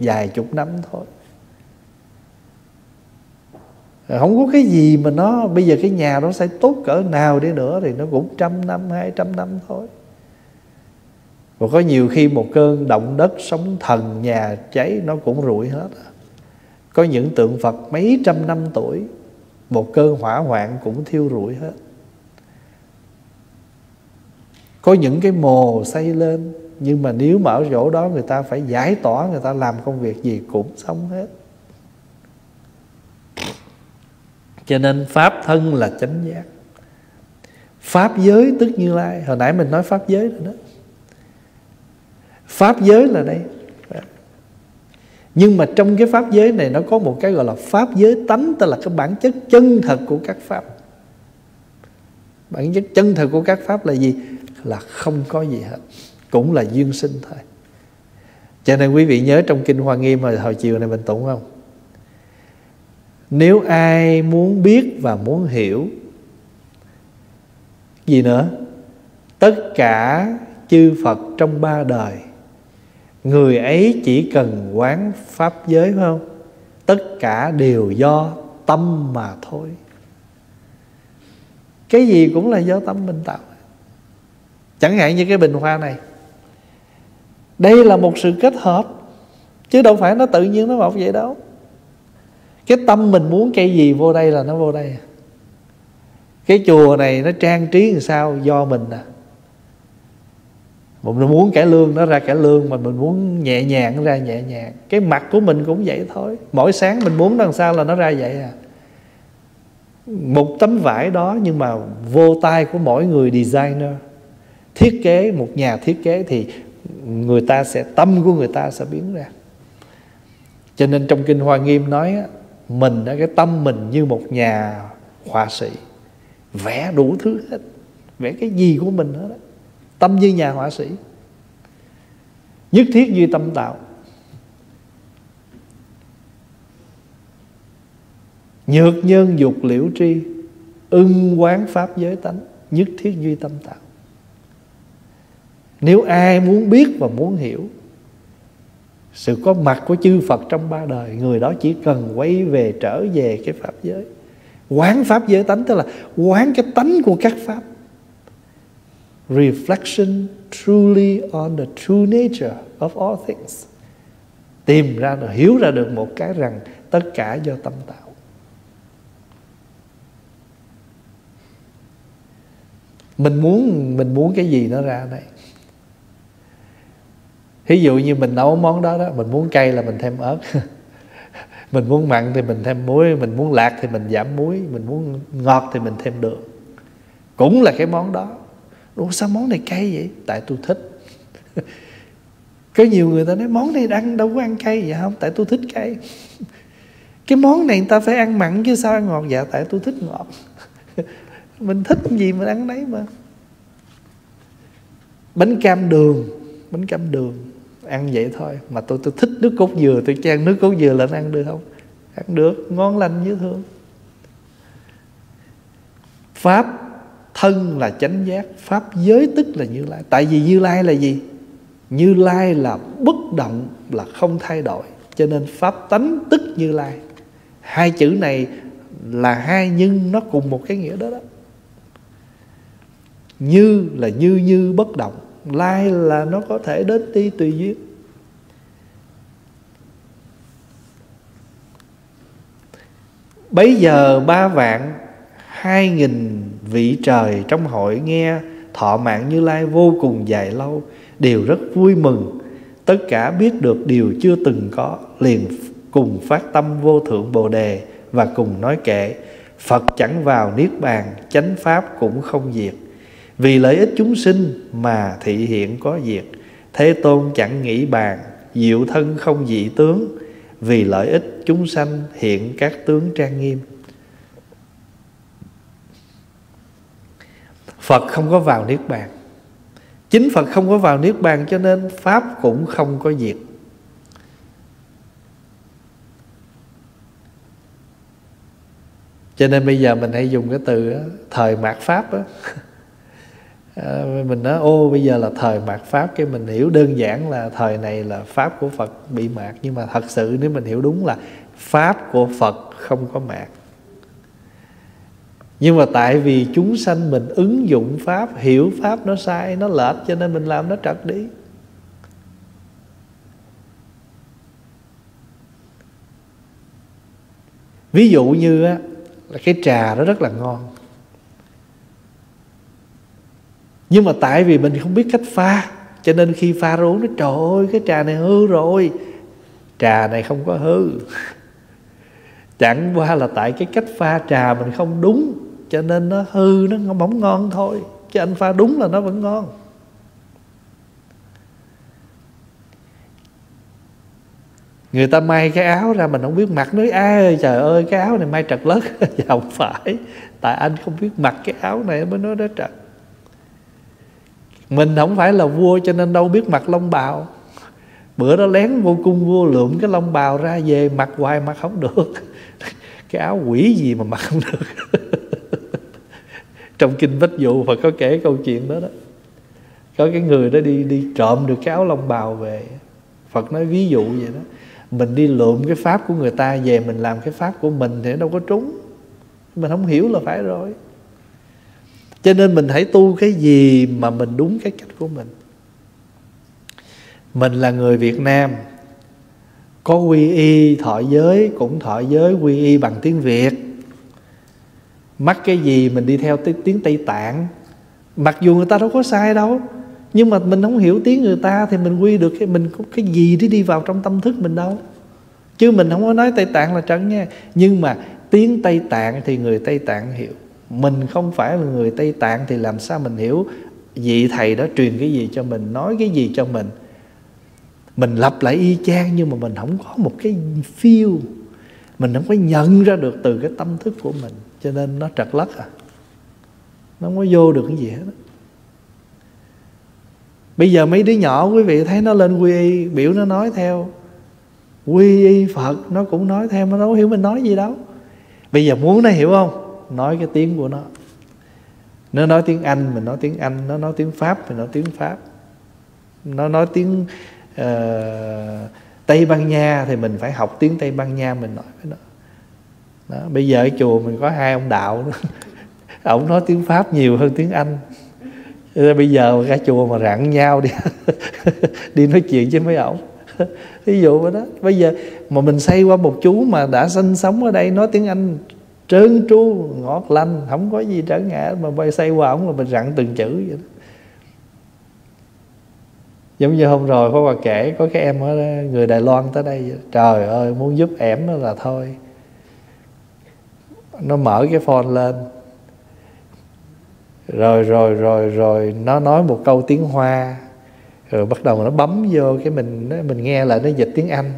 A: Vài chục năm thôi. Không có cái gì mà nó, bây giờ cái nhà nó sẽ tốt cỡ nào đi nữa thì nó cũng trăm năm, hai trăm năm thôi và có nhiều khi một cơn động đất sóng thần, nhà cháy nó cũng rụi hết có những tượng phật mấy trăm năm tuổi, một cơn hỏa hoạn cũng thiêu rụi hết. Có những cái mồ xây lên, nhưng mà nếu mà ở chỗ đó người ta phải giải tỏa, người ta làm công việc gì cũng xong hết. Cho nên pháp thân là chánh giác. Pháp giới tức như lai, hồi nãy mình nói pháp giới rồi đó pháp giới là đây. Nhưng mà trong cái pháp giới này nó có một cái gọi là pháp giới tánh tức là cái bản chất chân thật của các pháp. Bản chất chân thật của các pháp là gì? Là không có gì hết cũng là duyên sinh thôi. Cho nên quý vị nhớ trong kinh hoa nghiêm hồi, hồi chiều này mình tụng không? Nếu ai muốn biết và muốn hiểu gì nữa? Tất cả chư phật trong ba đời người ấy chỉ cần quán pháp giới phải không? Tất cả đều do tâm mà thôi. Cái gì cũng là do tâm mình tạo. Chẳng hạn như cái bình hoa này. Đây là một sự kết hợp, chứ đâu phải nó tự nhiên nó mọc vậy đâu. Cái tâm mình muốn cây gì vô đây là nó vô đây. Cái chùa này nó trang trí làm sao? Do mình à mình muốn cải lương nó ra cải lương, mà mình muốn nhẹ nhàng nó ra nhẹ nhàng. Cái mặt của mình cũng vậy thôi. Mỗi sáng mình muốn làm sao là nó ra vậy à. Một tấm vải đó nhưng mà vô tay của mỗi người designer. Thiết kế, một nhà thiết kế thì người ta sẽ, tâm của người ta sẽ biến ra. Cho nên trong kinh hoa nghiêm nói mình cái tâm mình như một nhà họa sĩ. Vẽ đủ thứ hết. Vẽ cái gì của mình hết đó tâm như nhà họa sĩ. Nhất thiết duy tâm tạo nhược nhân dục liễu tri, ưng quán pháp giới tánh, nhất thiết duy tâm tạo nếu ai muốn biết và muốn hiểu, sự có mặt của chư Phật trong ba đời, người đó chỉ cần quay về trở về cái pháp giới. Quán pháp giới tánh, tức là quán cái tánh của các pháp reflection truly on the true nature of all things. Tìm ra được hiểu ra được một cái rằng tất cả do tâm tạo. Mình muốn mình muốn cái gì nó ra đây? Ví dụ như mình nấu món đó đó, mình muốn cay là mình thêm ớt. Mình muốn mặn thì mình thêm muối, mình muốn lạc thì mình giảm muối, mình muốn ngọt thì mình thêm đường. Cũng là cái món đó. Ủa, sao món này cay vậy? Tại tôi thích. Có nhiều người ta nói, món này ăn đâu có ăn cay vậy? Không, tại tôi thích cay. Cái món này người ta phải ăn mặn chứ sao ăn ngọt? Dạ tại tôi thích ngọt. Mình thích gì mình ăn đấy mà. Bánh cam đường, bánh cam đường, ăn vậy thôi. Mà tôi tôi thích nước cốt dừa, tôi chan nước cốt dừa lên ăn được không? Ăn được, ngon lành như thường. Pháp thân là chánh giác, pháp giới tức là như lai. Tại vì như lai là gì? Như lai là bất động, là không thay đổi. Cho nên pháp tánh tức như lai. Hai chữ này là hai nhưng nó cùng một cái nghĩa đó đó. Như là như như bất động, lai là nó có thể đến đi tùy duyên. Bấy giờ ba vạn hai nghìn vị trời trong hội nghe, thọ mạng như lai vô cùng dài lâu, đều rất vui mừng. Tất cả biết được điều chưa từng có, liền cùng phát tâm vô thượng bồ đề và cùng nói kệ, phật chẳng vào niết bàn, chánh pháp cũng không diệt. Vì lợi ích chúng sinh mà thị hiện có diệt. Thế Tôn chẳng nghĩ bàn, Diệu thân không dị tướng. Vì lợi ích chúng sanh hiện các tướng trang nghiêm. Phật không có vào Niết Bàn. Chính Phật không có vào Niết Bàn Cho nên Pháp cũng không có diệt. Cho nên bây giờ mình hay dùng cái từ Thời mạt Pháp đó. à, ờ, mình nói ô bây giờ là thời mạt pháp. Cái mình hiểu đơn giản là thời này là pháp của phật bị mạt nhưng mà thật sự nếu mình hiểu đúng là pháp của phật không có mạt nhưng mà tại vì chúng sanh mình ứng dụng pháp, hiểu pháp nó sai, nó lệch cho nên mình làm nó trật đi. Ví dụ như á, là cái trà nó rất là ngon. Nhưng mà tại vì mình không biết cách pha, cho nên khi pha rồi uống nó, trời ơi, cái trà này hư rồi. Trà này không có hư. Chẳng qua là tại cái cách pha trà mình không đúng cho nên nó hư, nó bóng ngon thôi. Chứ anh pha đúng là nó vẫn ngon. Người ta may cái áo ra mình không biết mặc. Nói ai trời ơi, cái áo này may trật lất dạ không phải. Tại anh không biết mặc cái áo này mới nói nó trật. Mình không phải là vua cho nên đâu biết mặc lông bào. Bữa đó lén vô cung vua lượm cái lông bào ra về, mặc hoài mặc không được. Cái áo quỷ gì mà mặc không được. trong kinh bách dụ Phật có kể câu chuyện đó đó. Có cái người đó đi đi trộm được cái áo lông bào về. Phật nói ví dụ vậy đó. Mình đi lượm cái pháp của người ta về, mình làm cái pháp của mình thì đâu có trúng. Mình không hiểu là phải rồi. Cho nên mình hãy tu cái gì mà mình đúng cái cách của mình. Mình là người việt nam. Có quy y thọ giới cũng thọ giới quy y bằng tiếng việt mắc cái gì mình đi theo tiếng tây tạng? Mặc dù người ta đâu có sai đâu, nhưng mà mình không hiểu tiếng người ta thì mình quy được cái, mình có cái gì để đi vào trong tâm thức mình đâu. Chứ mình không có nói tây tạng là trấn nha. Nhưng mà tiếng tây tạng thì người tây tạng hiểu. Mình không phải là người tây tạng thì làm sao mình hiểu vị thầy đó truyền cái gì cho mình, nói cái gì cho mình? Mình lặp lại y chang nhưng mà mình không có một cái feel. Mình không có nhận ra được từ cái tâm thức của mình cho nên nó trật lắc à. Nó không có vô được cái gì hết bây giờ mấy đứa nhỏ quý vị thấy nó lên quy y biểu nó nói theo. Quy y phật nó cũng nói theo nó đâu hiểu mình nói gì đâu. Bây giờ muốn nó hiểu không? Nói cái tiếng của nó. Nó nói tiếng anh mình nói tiếng anh. Nó nói tiếng pháp mình nói tiếng pháp. Nó nói tiếng uh, tây ban nha thì mình phải học tiếng tây ban nha mình nói với nó đó, bây giờ ở chùa mình có hai ông đạo ổng nói tiếng pháp nhiều hơn tiếng anh. Bây giờ cả chùa mà rặn nhau đi đi nói chuyện với mấy ổng ví dụ đó. Bây giờ mà mình xây qua một chú mà đã sinh sống ở đây nói tiếng anh trơn tru ngọt lành không có gì trở ngại mà bay xây qua ổng là mình rặn từng chữ vậy đó. Giống như hôm rồi có bà kể có cái em ở người Đài Loan tới đây trời ơi muốn giúp ẻm là thôi nó mở cái phone lên. Rồi rồi rồi rồi nó nói một câu tiếng hoa. Rồi bắt đầu nó bấm vô cái mình mình nghe lại nó dịch tiếng anh.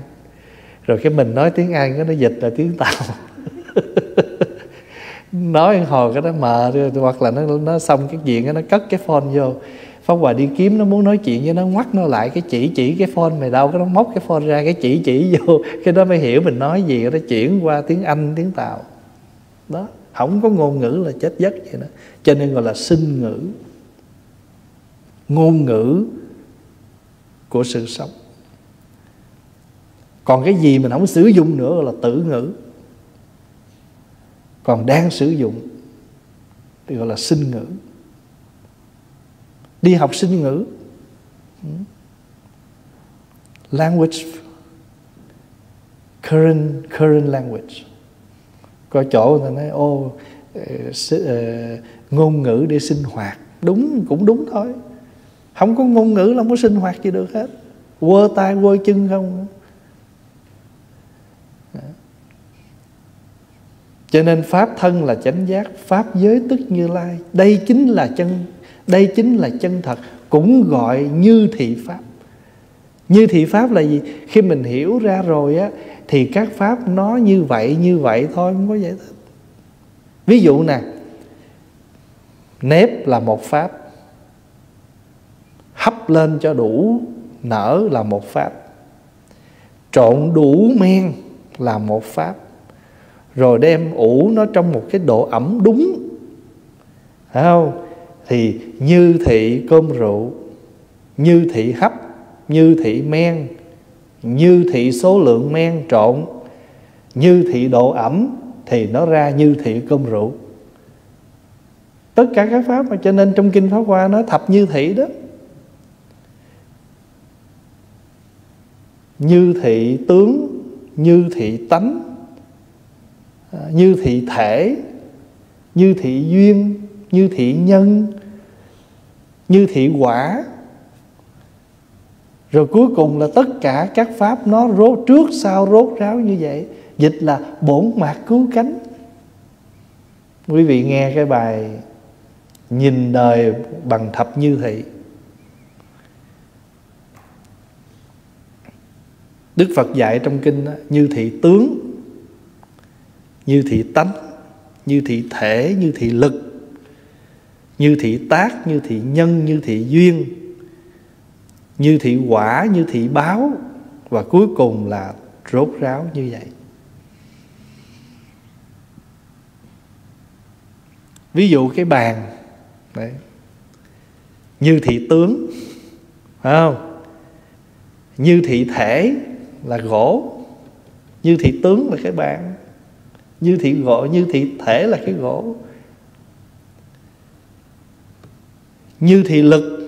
A: Rồi cái mình nói tiếng anh nó dịch là tiếng tàu. Nói hồi cái nó mờ hoặc là nó nó xong cái chuyện nó cất cái phone vô. Pháp Hòa đi kiếm nó muốn nói chuyện với nó ngoắt nó lại cái chỉ chỉ cái phone mày đâu, cái nó móc cái phone ra, cái chỉ chỉ vô. Cái đó mới hiểu mình nói gì nó chuyển qua tiếng Anh, tiếng Tàu đó, không có ngôn ngữ là chết giấc vậy đó. Cho nên gọi là sinh ngữ. Ngôn ngữ của sự sống. Còn cái gì mình không sử dụng nữa là tử ngữ. Còn đang sử dụng thì gọi là sinh ngữ. Đi học sinh ngữ. Language. Current current language có chỗ người ta nói, ô ờ, ờ, ngôn ngữ để sinh hoạt. Đúng, cũng đúng thôi. Không có ngôn ngữ là không có sinh hoạt gì được hết. Quơ tay, quơ chân không. Dạ. Cho nên pháp thân là chánh giác, pháp giới tức như lai. Đây chính là chân, đây chính là chân thật, cũng gọi như thị pháp như thị pháp là gì? Khi mình hiểu ra rồi á, thì các pháp nó như vậy như vậy thôi, không có giải thích. Ví dụ nè, nếp là một pháp. Hấp lên cho đủ, nở là một pháp. Trộn đủ men là một pháp. Rồi đem ủ nó trong một cái độ ẩm đúng. Phải không? Thì như thị cơm rượu, như thị hấp như thị men, như thị số lượng men trộn, như thị độ ẩm thì nó ra như thị cơm rượu. Tất cả các pháp mà cho nên trong kinh pháp hoa nói thập như thị đó. Như thị tướng, như thị tánh à, như thị thể, như thị duyên, như thị nhân, như thị quả rồi cuối cùng là tất cả các pháp nó rốt trước sau rốt ráo như vậy. Dịch là bổn mạc cứu cánh. Quý vị nghe cái bài nhìn đời bằng thập như thị. Đức phật dạy trong kinh đó, như thị tướng như thị tánh như thị thể như thị lực như thị tác như thị nhân như thị duyên như thị quả, như thị báo, và cuối cùng là rốt ráo như vậy. Ví dụ cái bàn, đấy, như thị tướng, phải không? Như thị thể là gỗ, như thị tướng là cái bàn, như thị gỗ, như thị thể là cái gỗ. Như thị lực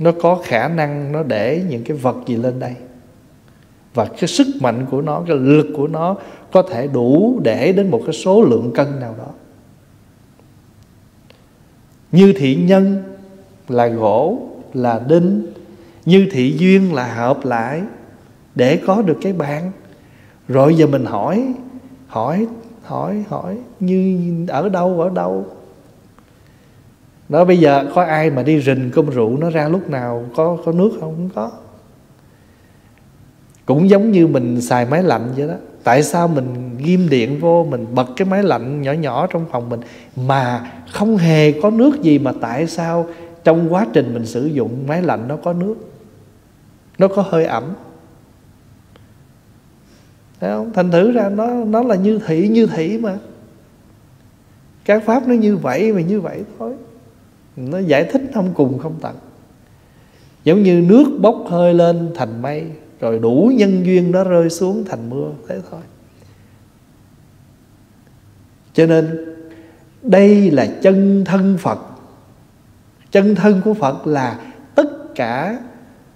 A: nó có khả năng nó để những cái vật gì lên đây. Và cái sức mạnh của nó, cái lực của nó có thể đủ để đến một cái số lượng cân nào đó. Như thị nhân là gỗ, là đinh. Như thị duyên là hợp lại. Để có được cái bàn. Rồi giờ mình hỏi hỏi hỏi hỏi, như ở đâu ở đâu? Nó bây giờ có ai mà đi rình cơm rượu nó ra lúc nào? Có có nước không? Không có. Cũng giống như mình xài máy lạnh vậy đó. Tại sao mình ghim điện vô, mình bật cái máy lạnh nhỏ nhỏ trong phòng mình mà không hề có nước gì mà tại sao trong quá trình mình sử dụng máy lạnh nó có nước? Nó có hơi ẩm. Thấy không? thành thử ra nó nó là như thị như thị mà. Các pháp nó như vậy mà như vậy thôi nó giải thích không cùng, không tận. Giống như nước bốc hơi lên thành mây, rồi đủ nhân duyên nó rơi xuống thành mưa, thế thôi. Cho nên, đây là chân thân phật. Chân thân của phật là tất cả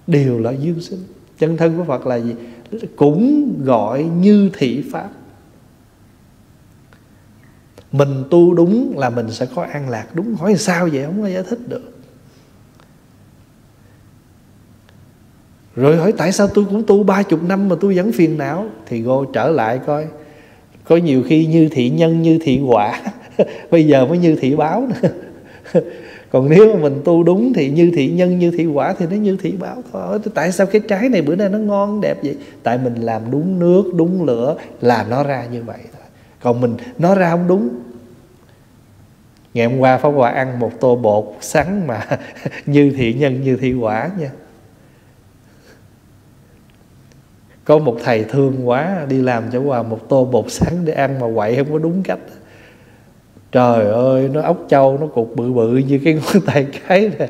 A: đều là duyên sinh. Chân thân của phật là gì? Cũng gọi như thị pháp mình tu đúng là mình sẽ có an lạc đúng. Hỏi sao vậy? Không có giải thích được. Rồi hỏi, tại sao tôi cũng tu ba chục năm mà tôi vẫn phiền não? Thì cô trở lại coi, có nhiều khi như thị nhân, như thị quả. Bây giờ mới như thị báo nữa. Còn nếu mà mình tu đúng thì như thị nhân, như thị quả thì nó như thị báo thôi. Tại sao cái trái này bữa nay nó ngon, đẹp vậy? Tại mình làm đúng nước, đúng lửa là nó ra như vậy còn mình nói ra không đúng. Ngày hôm qua pháp hòa ăn một tô bột sắn mà như thị nhân, như thị quả nha. Có một thầy thương quá, đi làm cho hòa một tô bột sắn để ăn mà quậy không có đúng cách trời ơi, nó ốc trâu, nó cục bự bự như cái ngón tay cái này.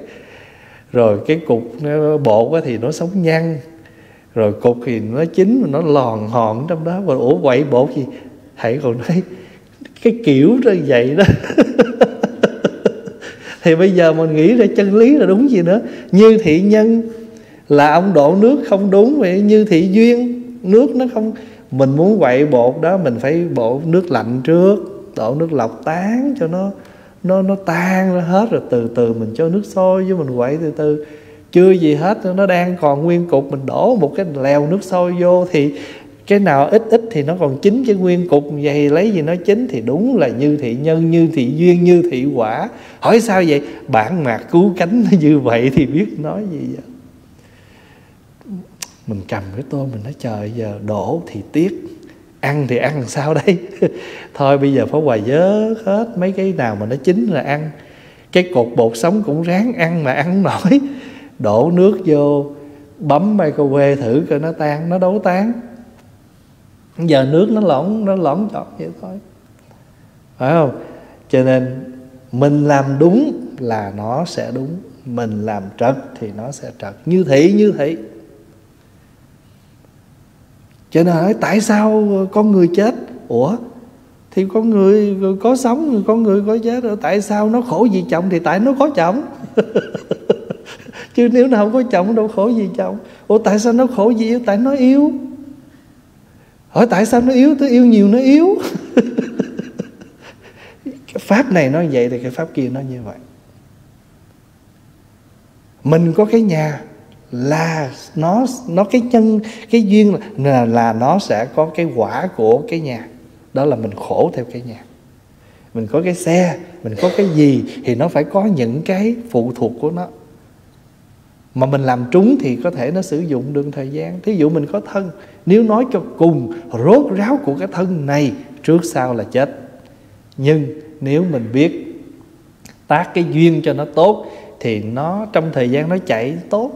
A: Rồi cái cục nó bột thì nó sống nhăn. Rồi cục thì nó chín, nó lòn hòn trong đó. Rồi ủa, quậy bột gì? Hãy còn thấy cái kiểu như vậy đó. Thì bây giờ mình nghĩ ra chân lý là đúng gì nữa. Như thị nhân là ông đổ nước không đúng, vậy như thị duyên, nước nó không. Mình muốn quậy bột đó, mình phải bộ nước lạnh trước đổ nước lọc tán cho nó nó nó tan ra hết rồi từ từ mình cho nước sôi với mình quậy từ từ. Chưa gì hết nó đang còn nguyên cục, mình đổ một cái lèo nước sôi vô thì cái nào ít ít thì nó còn chín chứ nguyên cục vậy, lấy gì nó chín thì đúng là như thị nhân, như thị duyên, như thị quả. Hỏi sao vậy? Bản mạc cứu cánh nó như vậy thì biết nói gì vậy? Mình cầm cái tô mình nói, trời giờ đổ thì tiếc, ăn thì ăn sao đây? Thôi bây giờ phải hoài dớ hết mấy cái nào mà nó chín là ăn. Cái cột bột sống cũng ráng ăn mà ăn nổi. Đổ nước vô, bấm microwave thử coi nó tan, nó đấu tán giờ nước nó lỏng nó lỏng chọt vậy thôi. Phải không? Cho nên mình làm đúng là nó sẽ đúng, mình làm trật thì nó sẽ trật. Như thị như thị. Cho nên hỏi, tại sao con người chết? Ủa, thì con người có sống, con người có chết rồi. Tại sao nó khổ vì chồng thì tại nó có chồng? Chứ nếu nào không có chồng, đâu khổ gì chồng. Ủa, tại sao nó khổ vì yêu? Tại nó yêu hỏi tại sao nó yếu, tôi yêu nhiều nó yếu. Cái pháp này nó vậy thì cái pháp kia nó như vậy. Mình có cái nhà là nó nó cái chân, cái duyên là là nó sẽ có cái quả của cái nhà. Đó là mình khổ theo cái nhà. Mình có cái xe, mình có cái gì thì nó phải có những cái phụ thuộc của nó mà mình làm trúng thì có thể nó sử dụng được thời gian. Thí dụ mình có thân nếu nói cho cùng rốt ráo của cái thân này trước sau là chết. Nhưng nếu mình biết tác cái duyên cho nó tốt thì nó trong thời gian nó chạy tốt.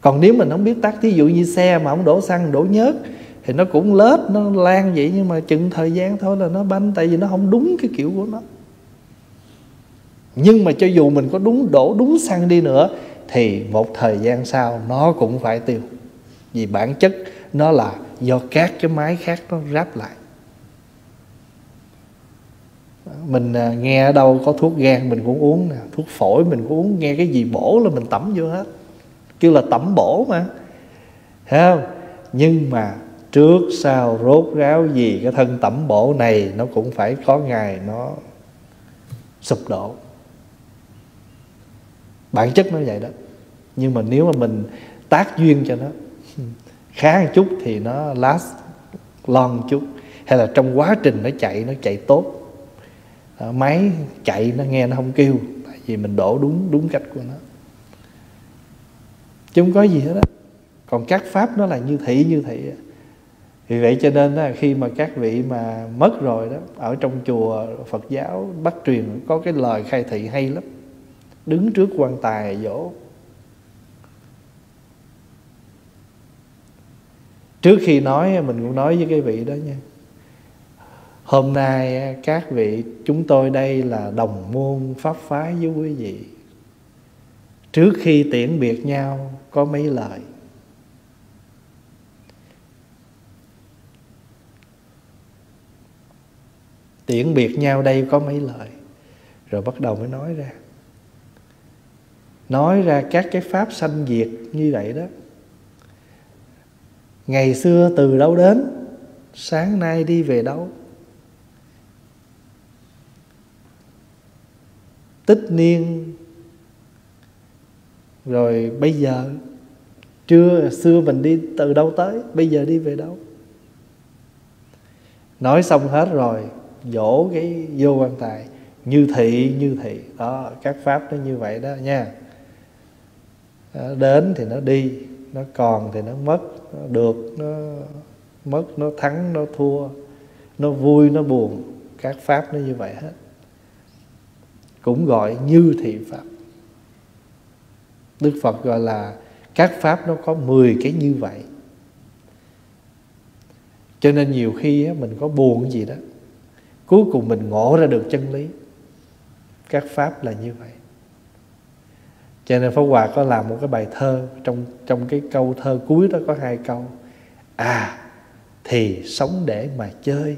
A: Còn nếu mình không biết tác, thí dụ như xe mà không đổ xăng đổ nhớt thì nó cũng lết nó lan vậy nhưng mà chừng thời gian thôi là nó banh tại vì nó không đúng cái kiểu của nó. Nhưng mà cho dù mình có đúng đổ đúng xăng đi nữa thì một thời gian sau nó cũng phải tiêu. Vì bản chất nó là do các cái máy khác nó ráp lại. Mình à, nghe ở đâu có thuốc gan mình cũng uống nè, thuốc phổi mình cũng uống, nghe cái gì bổ là mình tẩm vô hết. Kêu là tẩm bổ mà. Thấy không? Nhưng mà trước sau rốt ráo gì cái thân tẩm bổ này nó cũng phải có ngày nó sụp đổ bản chất nó vậy đó. Nhưng mà nếu mà mình tác duyên cho nó, khá một chút thì nó last long chút. Hay là trong quá trình nó chạy nó chạy tốt. Ờ, máy chạy nó nghe nó không kêu, tại vì mình đổ đúng đúng cách của nó. Chứ không có gì hết đó còn các pháp nó là như thị như thị vì vậy cho nên là khi mà các vị mà mất rồi đó, ở trong chùa Phật giáo Bắc truyền có cái lời khai thị hay lắm đứng trước quan tài dỗ trước khi nói, mình cũng nói với cái vị đó nha. Hôm nay các vị, chúng tôi đây là đồng môn pháp phái với quý vị. Trước khi tiễn biệt nhau, có mấy lời? Tiễn biệt nhau đây có mấy lời? Rồi bắt đầu mới nói ra nói ra các cái pháp sanh diệt như vậy đó. Ngày xưa từ đâu đến, sáng nay đi về đâu. Tích niên, rồi bây giờ trưa xưa mình đi từ đâu tới, bây giờ đi về đâu. Nói xong hết rồi dỗ cái vô quan tài, như thị như thị. Đó, các pháp nó như vậy đó nha nó đến thì nó đi, nó còn thì nó mất, nó được, nó mất, nó thắng, nó thua. Nó vui, nó buồn, các pháp nó như vậy hết. Cũng gọi như thị pháp. Đức Phật gọi là các pháp nó có 10 cái như vậy. Cho nên nhiều khi mình có buồn gì đó, cuối cùng mình ngộ ra được chân lý. Các pháp là như vậy cho nên Pháp Hòa có làm một cái bài thơ trong trong cái câu thơ cuối đó có hai câu. À thì sống để mà chơi,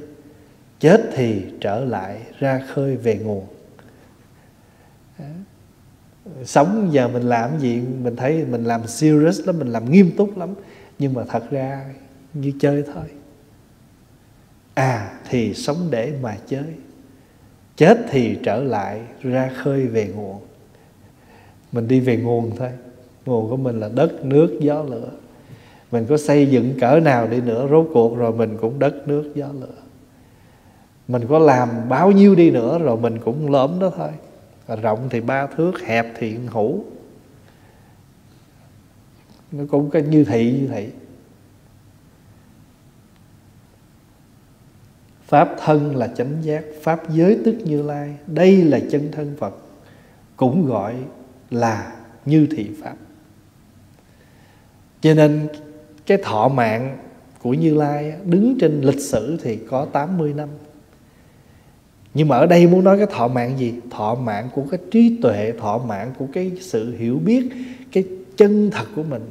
A: chết thì trở lại ra khơi về nguồn. Sống giờ mình làm gì, mình thấy mình làm serious lắm, mình làm nghiêm túc lắm, nhưng mà thật ra như chơi thôi. À thì sống để mà chơi, chết thì trở lại ra khơi về nguồn mình đi về nguồn thôi. Nguồn của mình là đất, nước, gió, lửa. Mình có xây dựng cỡ nào đi nữa, rốt cuộc rồi mình cũng đất, nước, gió, lửa. Mình có làm bao nhiêu đi nữa rồi mình cũng lõm đó thôi. Rộng thì ba thước, hẹp thì hữu nó cũng có như thị như thị. Pháp thân là chánh giác, pháp giới tức như lai. Đây là chân thân phật, cũng gọi là như thị pháp. Cho nên cái thọ mạng của Như Lai đứng trên lịch sử thì có 80 năm. Nhưng mà ở đây muốn nói cái thọ mạng gì? Thọ mạng của cái trí tuệ, thọ mạng của cái sự hiểu biết, cái chân thật của mình.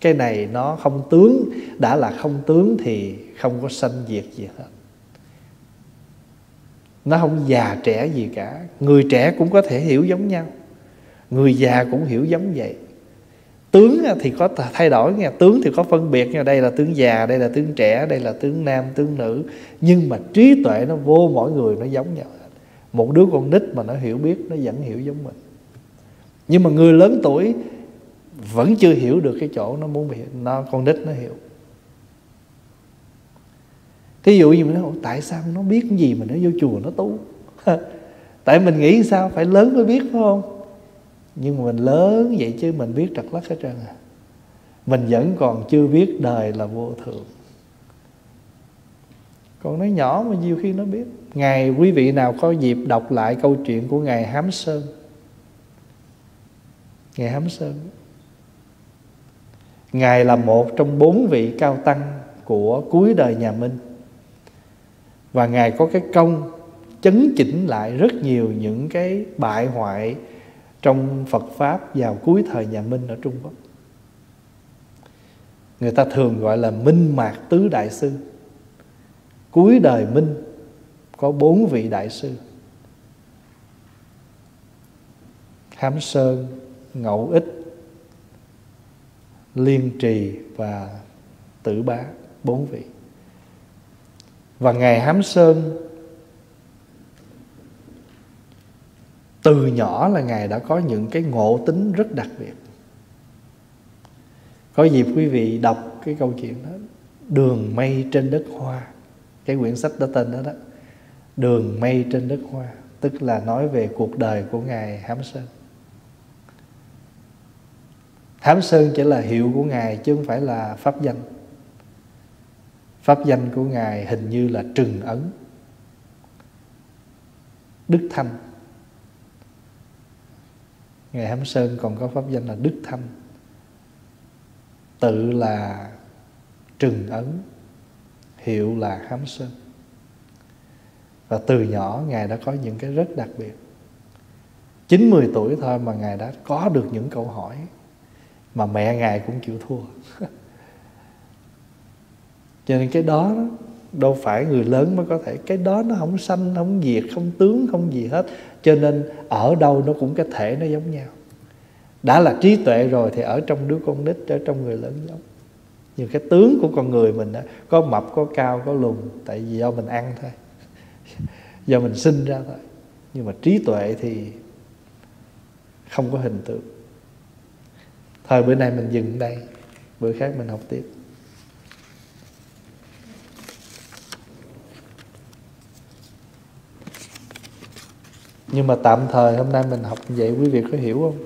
A: Cái này nó không tướng, đã là không tướng thì không có sanh diệt gì hết. Nó không già trẻ gì cả. Người trẻ cũng có thể hiểu giống nhau người già cũng hiểu giống vậy. Tướng thì có thay đổi nha tướng thì có phân biệt nha đây là tướng già, đây là tướng trẻ, đây là tướng nam, tướng nữ. Nhưng mà trí tuệ nó vô mỗi người nó giống nhau một đứa con nít mà nó hiểu biết, nó vẫn hiểu giống mình. Nhưng mà người lớn tuổi vẫn chưa hiểu được cái chỗ nó muốn bị, nó, con nít nó hiểu. Thí dụ như mình nói tại sao nó biết cái gì mà nó vô chùa nó tu? Tại mình nghĩ sao? Phải lớn mới biết, phải không? Nhưng mà mình lớn vậy chứ mình biết trật lắc hết trơn à. Mình vẫn còn chưa biết đời là vô thường. Còn nói nhỏ mà nhiều khi nó biết. Ngài, quý vị nào có dịp đọc lại câu chuyện của ngài hám sơn? Ngài hám sơn. Ngài là một trong bốn vị cao tăng của cuối đời nhà minh. Và ngài có cái công chấn chỉnh lại rất nhiều những cái bại hoại trong Phật Pháp vào cuối thời nhà Minh ở Trung Quốc. Người ta thường gọi là Minh Mạc Tứ Đại Sư. Cuối đời Minh có bốn vị đại sư hám sơn, ngẫu ích, liên trì và tử bá, bốn vị và ngài hám sơn từ nhỏ là ngài đã có những cái ngộ tính rất đặc biệt. Có dịp quý vị đọc cái câu chuyện đó, đường mây trên đất hoa. Cái quyển sách đó tên đó đó, đường mây trên đất hoa, tức là nói về cuộc đời của ngài hám sơn. Hám sơn chỉ là hiệu của ngài chứ không phải là pháp danh. Pháp danh của ngài hình như là trừng ấn. Đức thanh ngài hám sơn còn có pháp danh là đức thanh tự là trừng ấn, hiệu là hám sơn. Và từ nhỏ ngài đã có những cái rất đặc biệt. Chín mười tuổi thôi mà ngài đã có được những câu hỏi mà mẹ ngài cũng chịu thua. Cho nên cái đó đâu phải người lớn mới có thể. Cái đó nó không sanh không diệt không tướng không gì hết. Cho nên ở đâu nó cũng cái thể nó giống nhau. Đã là trí tuệ rồi thì ở trong đứa con nít ở trong người lớn giống. Nhưng cái tướng của con người mình đó, có mập có cao có lùn tại vì do mình ăn thôi. Do mình sinh ra thôi. Nhưng mà trí tuệ thì không có hình tượng. Thôi bữa nay mình dừng đây bữa khác mình học tiếp. Nhưng mà tạm thời hôm nay mình học vậy, quý vị có hiểu không?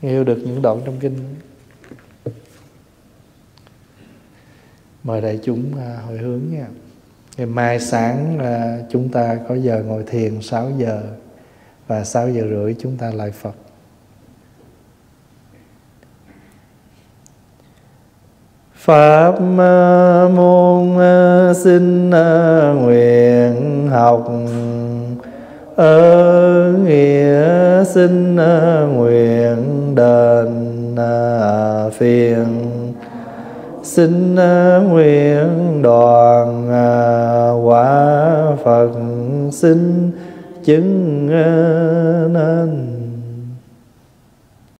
A: Hiểu được những đoạn trong kinh. Mời đại chúng à, hồi hướng nha. Ngày mai sáng à, chúng ta có giờ ngồi thiền 6 giờ và 6 giờ rưỡi chúng ta lại Phật. Pháp môn à, xin nguyện học ơn nghĩa xin ờ, nguyện đền ờ, phiền. Xin ờ, nguyện đoàn quả phật xin chứng